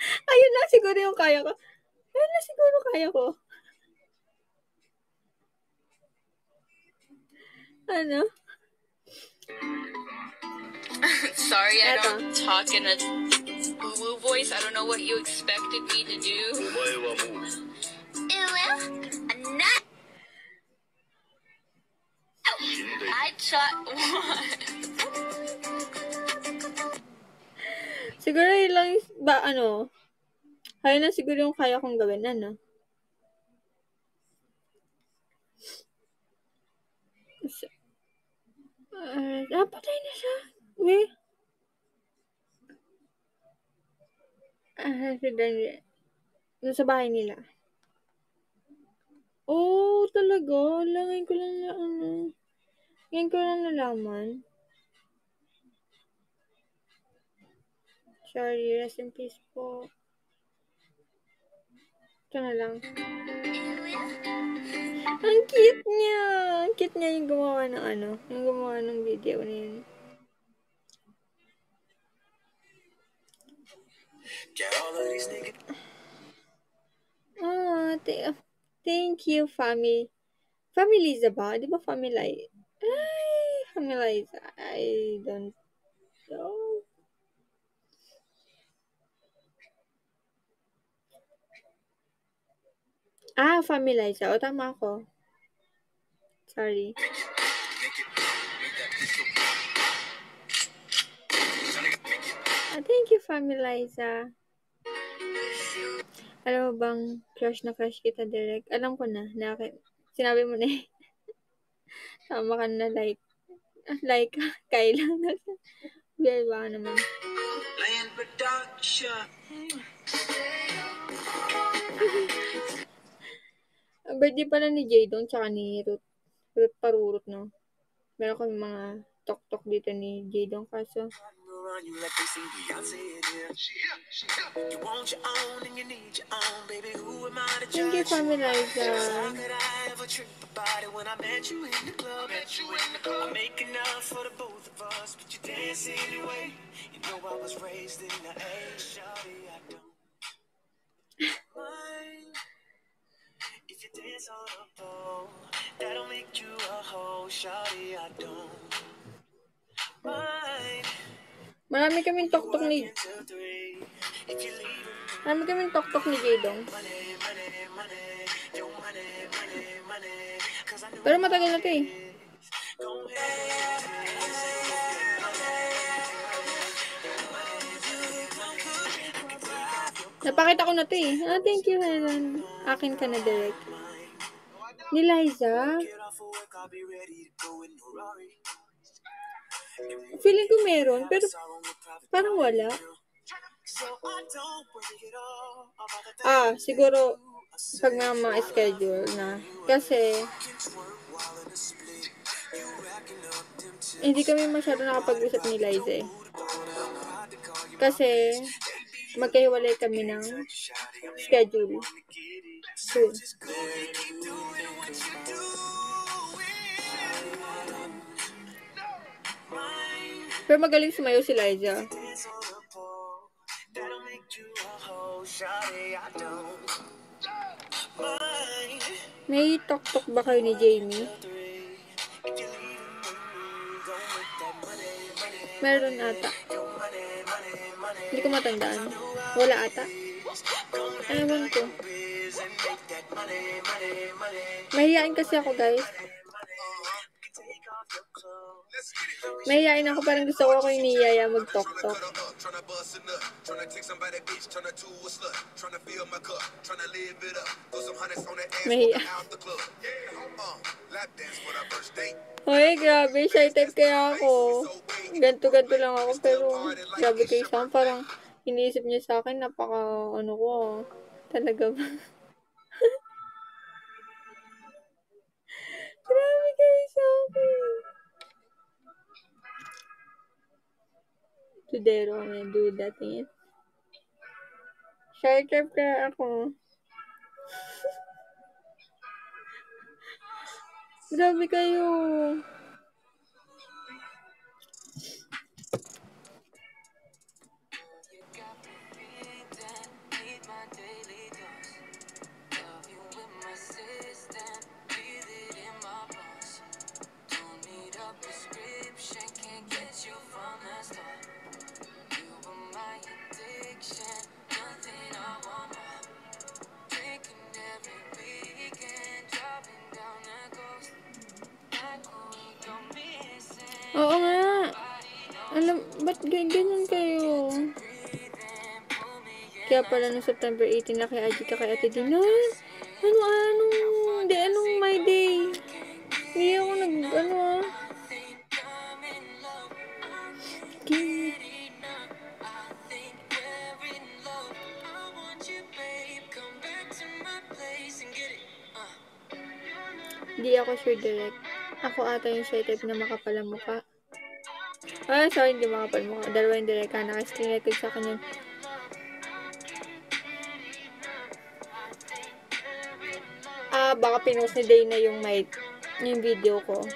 Ayun lang siguro yung kaya ko. Ayun lang siguro kaya ko. Ano? Sorry, I don't talk in a woo voice. I don't know what you expected me to do. Ew, I'm not I shot one. Siguro yun lang yung- ba ano? Ayun lang siguro yung kaya kong gawin, ano? So, uh, ah, patay na siya. Uy. Ah, si Daniel. Doon sa bahay nila. Oh, talaga? Wala, ngayon ko lang na, ano. Ngayon ko lang nalaman. Sorry, rest in peace po. Ito na lang. Ang cute niya! Ang cute niya yung gumawa ng ano, yung gumawa ng video na yun. Th- thank you, family. Family Liza ba? Di ba family? Family Liza. I don't know. Ah, family Liza. O, tama ako. Sorry. Ah, thank you, family Liza. Alam mo bang crush na crush kita direct? Alam ko na sinabi mo na eh. Tama ka na like. Like, kailan na. Well, baka naman. Land production. Birthday pala ni Jadon tsaka ni Ruth. Ruth Parurot, no? Meron kami mga tok-tok dito ni Jadon kaso Around you like they see Beyonce in here. You want your own and you need your own, baby. Who am I to Thank you, judge? family How Liza. could I ever trip about it when I met you in the club? Met you in the club. I make enough for the both of us, but you dance anyway. You know I was raised in the A. Shawty, I don't mind if you dance on a pole. That'll make you a hoe. Shawty, I don't mind. Marami kaming tok-tok ni... Marami kaming tok-tok ni Jadon. money, money, money, your money, money, money. Cause I know Pero matagal na to eh. Napakita ko na to eh. Ah, thank you, Helen. Akin ka na direct. Ni Liza? Feeling ko meron, pero parang wala. Ah, siguro pag nga mga schedule na. Kasi, hindi kami masyado nakapag-usap ni Liza eh. Kasi, magkahiwalay kami ng schedule. Soon. Pero magaling sumayo si Liza. May tok-tok ba kayo ni Jamie? Meron ata. Hindi ko matandaan. Wala ata. Ewan ko. Mahihain kasi ako, guys. Mahihain ako. Parang gusto ko ako yung niyaya mag-tok-tok. Mahiya. Hoy, grabe. Shy type kaya ako. Ganto-ganto lang ako. Pero, grabe kayo sa akin. Parang, iniisip niya sa akin, napaka, ano ko, talaga ba? grabe kayo sa akin. Tudero that eh. Shy type kaya ako. Grabe kayo. Ba't ganyan kayo? Kaya pala no September 18 na kay Ajika kay Ate Dina. Ano, ano? Di, anong my day? Hindi ako nag, ano ah. Okay. Hindi ako sure direct. Ako ata yung shy type na makapalamukha. Ah, sorry, hindi makapal mukha. Dalawa yung direct ka. Naka-screen record sa akin yun. Ah, baka pinost ni Dana yung may yung video ko.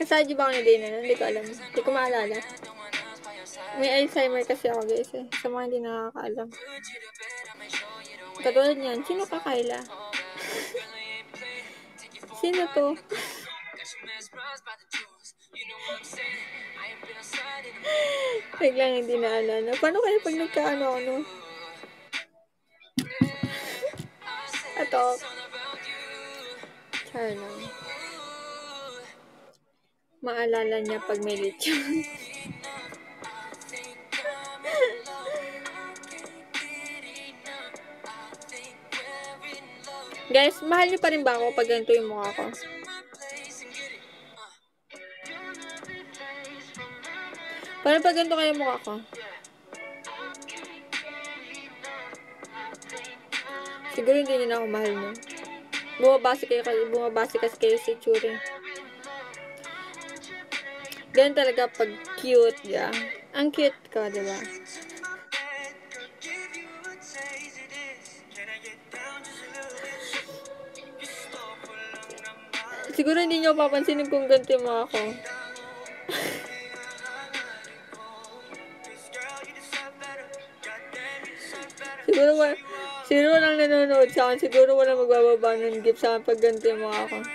Nasadyo ba ako ni Dana? Hindi ko alam. Hindi ko maalala. May Alzheimer kasi ako guys eh. Sa mga hindi nakakaalam. Katulad niyan, sino ka Kyla? Sino to? Biglang hindi naalala. Paano kaya pag nagkaano ano? Ito. Char. Maalala niya pag may lechon. Guys, mahal niyo pa rin ba ako pag ganito yung mukha ko? Paano pag ganito kayo mukha ko? Siguro hindi niyo na ako mahal mo. Bumabase kayo, bumabase kasi kayo sa itsura. Ganun talaga pag cute, yeah. Ang cute ko, di ba? Siguro hindi niyo papansinin kung ganito yung mga ko. siguro wala, siguro walang nanonood sa akin. Siguro walang magbababa ng gift sa akin pag ganito yung mga ko.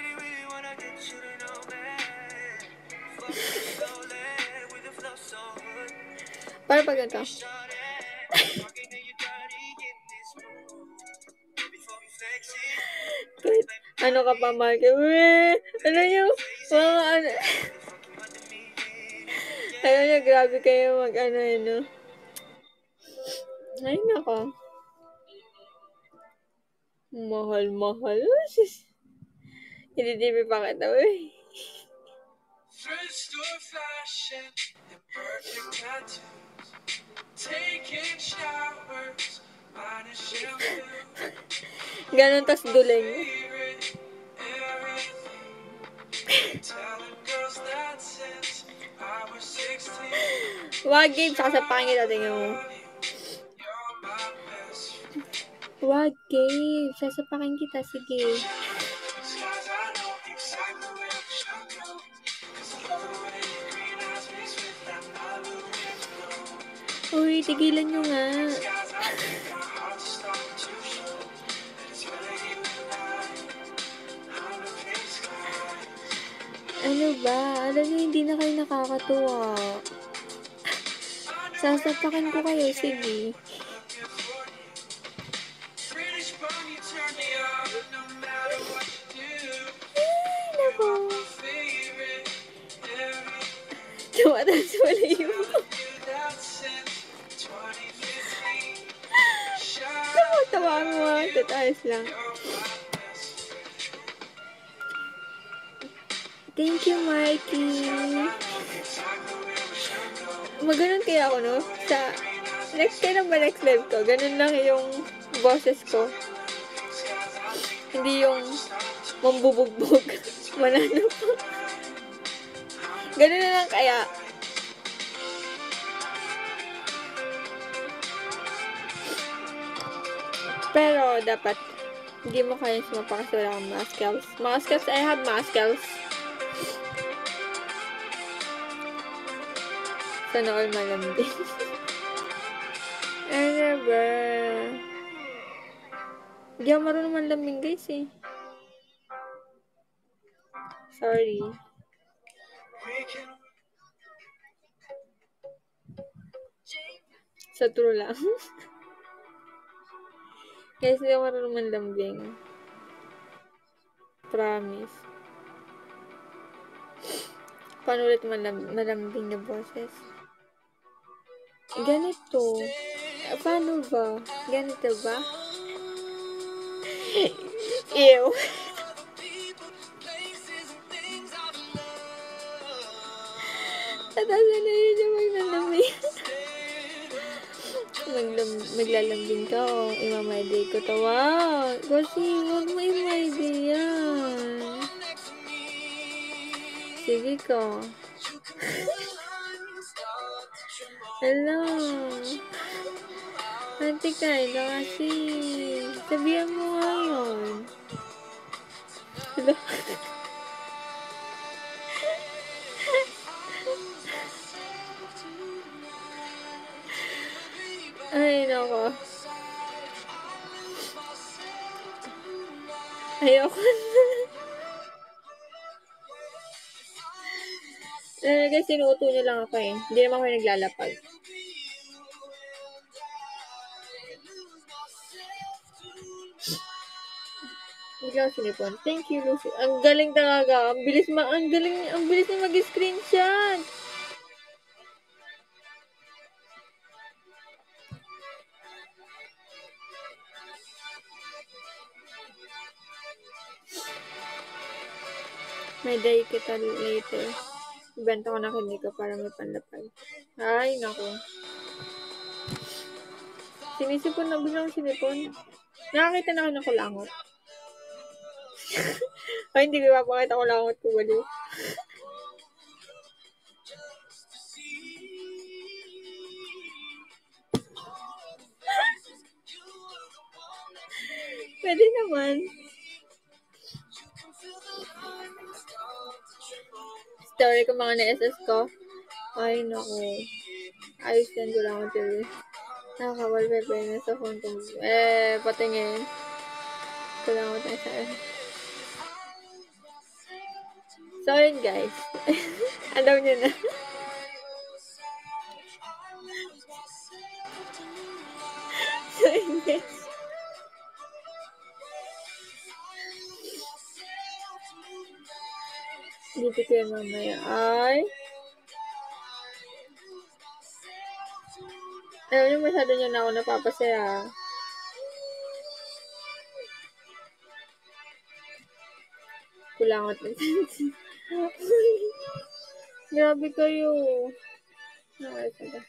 Para pag ganito. Ano ka pa, Mark. Weh! Ano yung mga ano... Alam niya, grabe kayo mag ano ano. Ay, nako. Mahal, mahal. Sis. Hindi-dibi pa kita, uy. Thrift store fashion and perfect tattoos. Taking showers. Ganon, tas duling. Wag game, saka sa pangit natin best friend. Wag game, sasapakin kita, sige. Cause I know exactly Ano ba? Alam niyo, hindi na kayo nakakatuwa. Sasapakin ko kayo, sige. British bum, you turn me on no Thank you, go. Maganon kaya ako, no? Sa... Next kailan ba next live ko? Ganun lang yung boses ko. Hindi yung mambubugbog. Manano po. Ganun na lang kaya. Pero, dapat, hindi mo kaya sumapa wala kang maskels. Maskels, I have maskels. Sana all malambing. ano ba? Hindi ako marunong manlambing guys eh. Sorry. Sa true lang. guys, hindi ako marunong manlambing. Promise. Paano ulit malam malambing na boses? Ganito. Paano ba? Ganito ba? Ew. At asa na yun yung maglalambing. Maglam maglalambing ka o imamayday ko to. Wow! Kasi huwag mo imayday yan. Sige ka. Hello. Ate Kayla kasi. Sabihan mo nga yun. Hello. Ay, nako. Ayoko na. Guys, sinuuto niyo lang ako eh. Hindi naman ako naglalapag. Bigla ako sinipon. Thank you, Lucy. Ang galing talaga. Ang bilis ma... Ang galing... Ang bilis na mag-screenshot. May day kita later. Ibenta ko na kini ko para may panlapag. Ay, nako. Sinisipon na biglang sinipon. Nakakita na ako ng kulangot. Ay, hindi ko mapakita ko baliw. Pwede naman. Story ko mga na-SS ko. Ay, naku. Ayos yan ko lang ito. Nakakawalpeper na sa phone ko. Eh, patingin. Kulangot na sa So, yun guys. Alam nyo na. so, yun guys. Dito yan mamaya ay Ayaw nyo masyado nyo na ako napapasaya. Kulangot ng Grabe kayo. Okay, sige.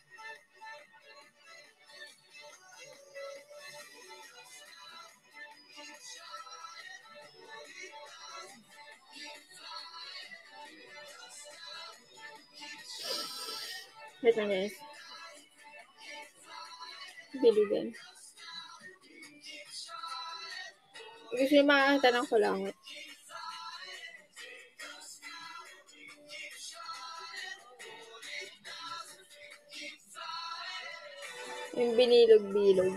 Wait lang guys. Biligan. Gusto nyo makakita ng kulangot. Yung binilog-bilog.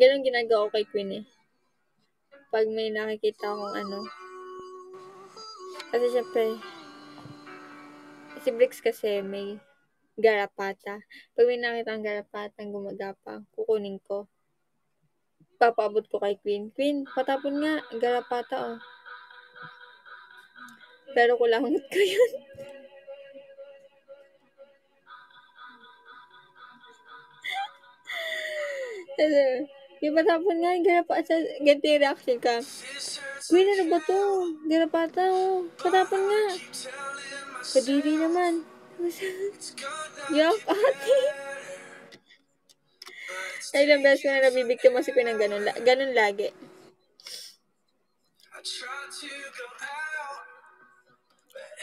Ganun ginagawa ko kay Queen eh. Pag may nakikita akong ano. Kasi syempre, si Brix kasi may garapata. Pag may nakita ang garapatang gumagapang, kukunin ko. Papaabot ko kay Queen. Queen, patapon nga, garapata oh. Pero kulangot ko yun. Kasi, yung patapon nga, garapata, yung reaction ka. Queen, ano ba to? Garapata oh. Patapon nga. Kadiri naman. Yak, ate. Ilang beses ko na nabibiktima si Queen ng ganun, la- ganun lagi.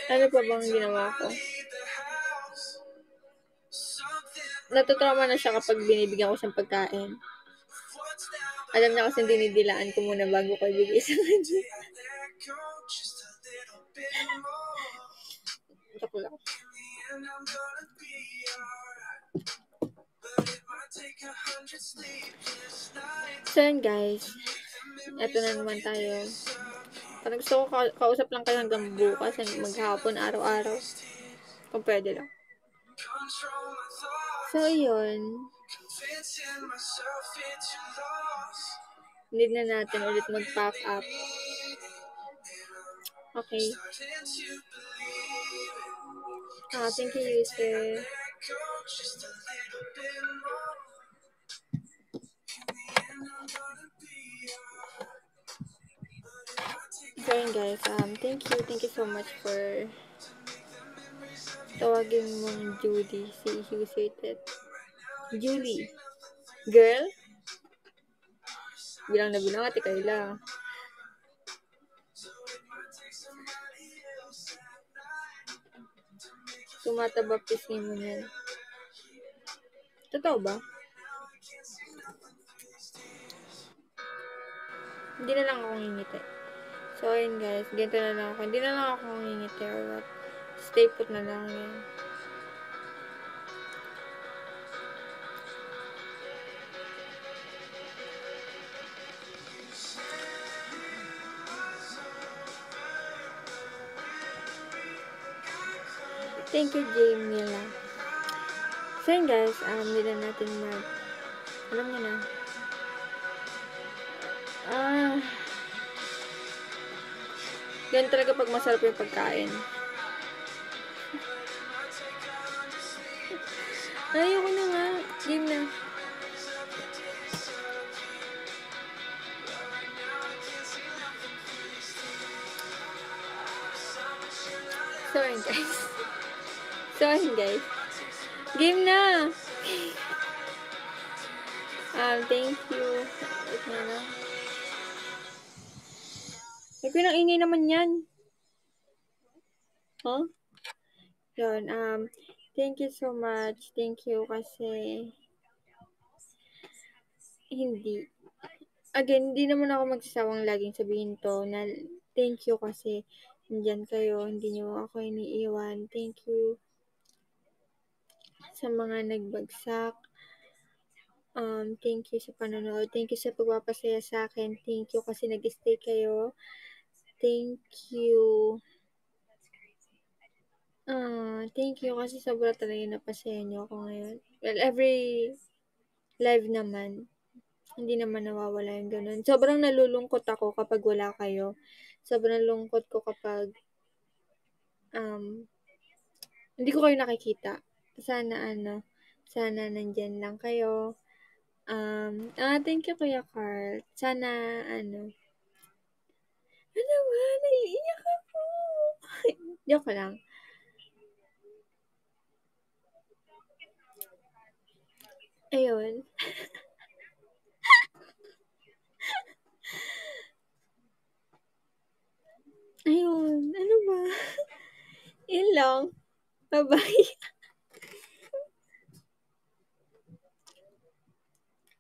Ano pa bang ginawa ko? Natutrauma na siya kapag binibigyan ko siyang pagkain. Alam niya kasi dinidilaan ko muna bago ko ibigay sa kanya. Joke lang. So yun guys, eto na naman tayo. Parang gusto ko ka- kausap lang kayo hanggang bukas, hanggang maghapon, araw-araw. Kung pwede lang. So yun, need na natin ulit mag-pack up. Okay. Ah, thank you, user. Just a little bit more. In the end, I'm gonna be alright. But if I take So yun guys, um, thank you, thank you so much for tawagin mong Judy, si Husated. Julie. Girl? Bilang na bilang ate Kayla. Tumataba pisngi mo niyan. Totoo ba? Hindi na lang ako ngingiti. So, ayun guys. Ganito na lang ako. Hindi na lang ako ngingiti or. Stay put na lang yun. Thank you, Jamila. So, yun guys. Um, hindi na natin mag... Alam niyo na. Ah... Ganun talaga pag masarap yung pagkain. Ayoko na nga. Game na. Sorry guys. Sorry guys. Game na. um, thank you. Wait na lang. May pinang-ingay naman yan. Huh? Yun, um, thank you so much. Thank you kasi hindi. Again, hindi naman ako magsasawang laging sabihin to na thank you kasi nandyan kayo, hindi niyo ako iniiwan. Thank you sa mga nagbagsak. Um, thank you sa panonood. Thank you sa pagpapasaya sa akin. Thank you kasi nag-stay kayo. Thank you. Ah, thank you kasi sobra talaga napasaya niyo ako ngayon. Well, every live naman, hindi naman nawawala yung ganun. Sobrang nalulungkot ako kapag wala kayo. Sobrang lungkot ko kapag um, hindi ko kayo nakikita. Sana ano, sana nandyan lang kayo. Um, ah, thank you Kuya Carl. Sana ano, ano ba? Naiiyak ako. Joke lang. Ayun. Ayun. Ano ba? Yun lang. Bye-bye.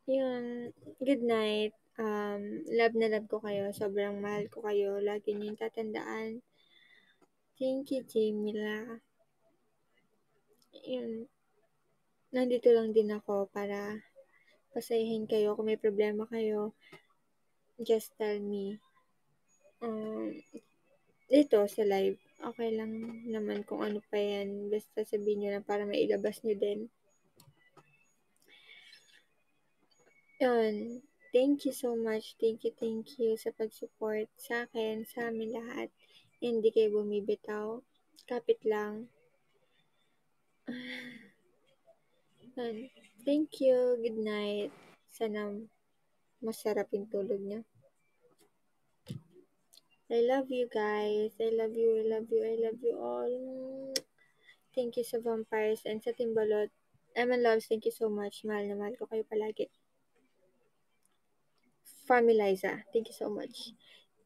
Yun. Good night. Um, love na love ko kayo. Sobrang mahal ko kayo. Lagi niyo tatandaan. Thank you, Jamila. Yun. Nandito lang din ako para pasayahin kayo. Kung may problema kayo, just tell me. Um, dito sa live, okay lang naman kung ano pa yan. Basta sabihin nyo lang para mailabas nyo din. Yun. Thank you so much. Thank you, thank you sa pag-support sa akin, sa amin lahat. Hindi kayo bumibitaw. Kapit lang. Yun. Thank you. Good night. Sana masarap yung tulog niyo. I love you guys. I love you. I love you. I love you all. Thank you sa vampires and sa timbalot. Emma loves, thank you so much. Mahal na mahal ko kayo palagi. Farmiliza, thank you so much.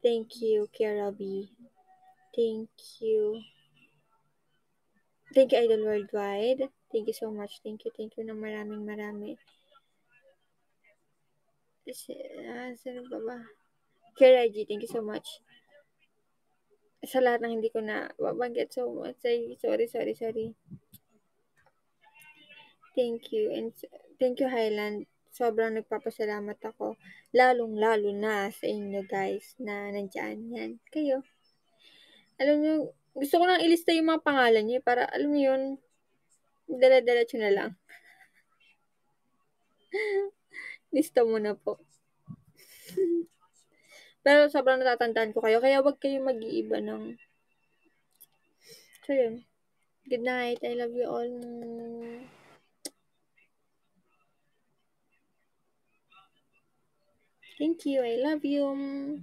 Thank you, Kira B. Thank you. Thank you, Idol Worldwide. Thank you so much. Thank you, thank you na maraming marami. Ah, sino ba ba? Kira G, thank you so much. Sa lahat ng hindi ko na babanggit so much. Sorry, sorry, sorry. Thank you. And thank you, Highland. Sobrang nagpapasalamat ako. Lalong-lalo na sa inyo, guys, na nandyan. Yan. Kayo. Alam nyo, gusto ko nang ilista yung mga pangalan nyo eh, para, alam nyo yun, dala-diretso na lang. Lista mo na po. Pero sobrang natatandaan ko kayo, kaya wag kayong mag-iiba ng... So, yun. Good night. I love you all. Thank you. I love you.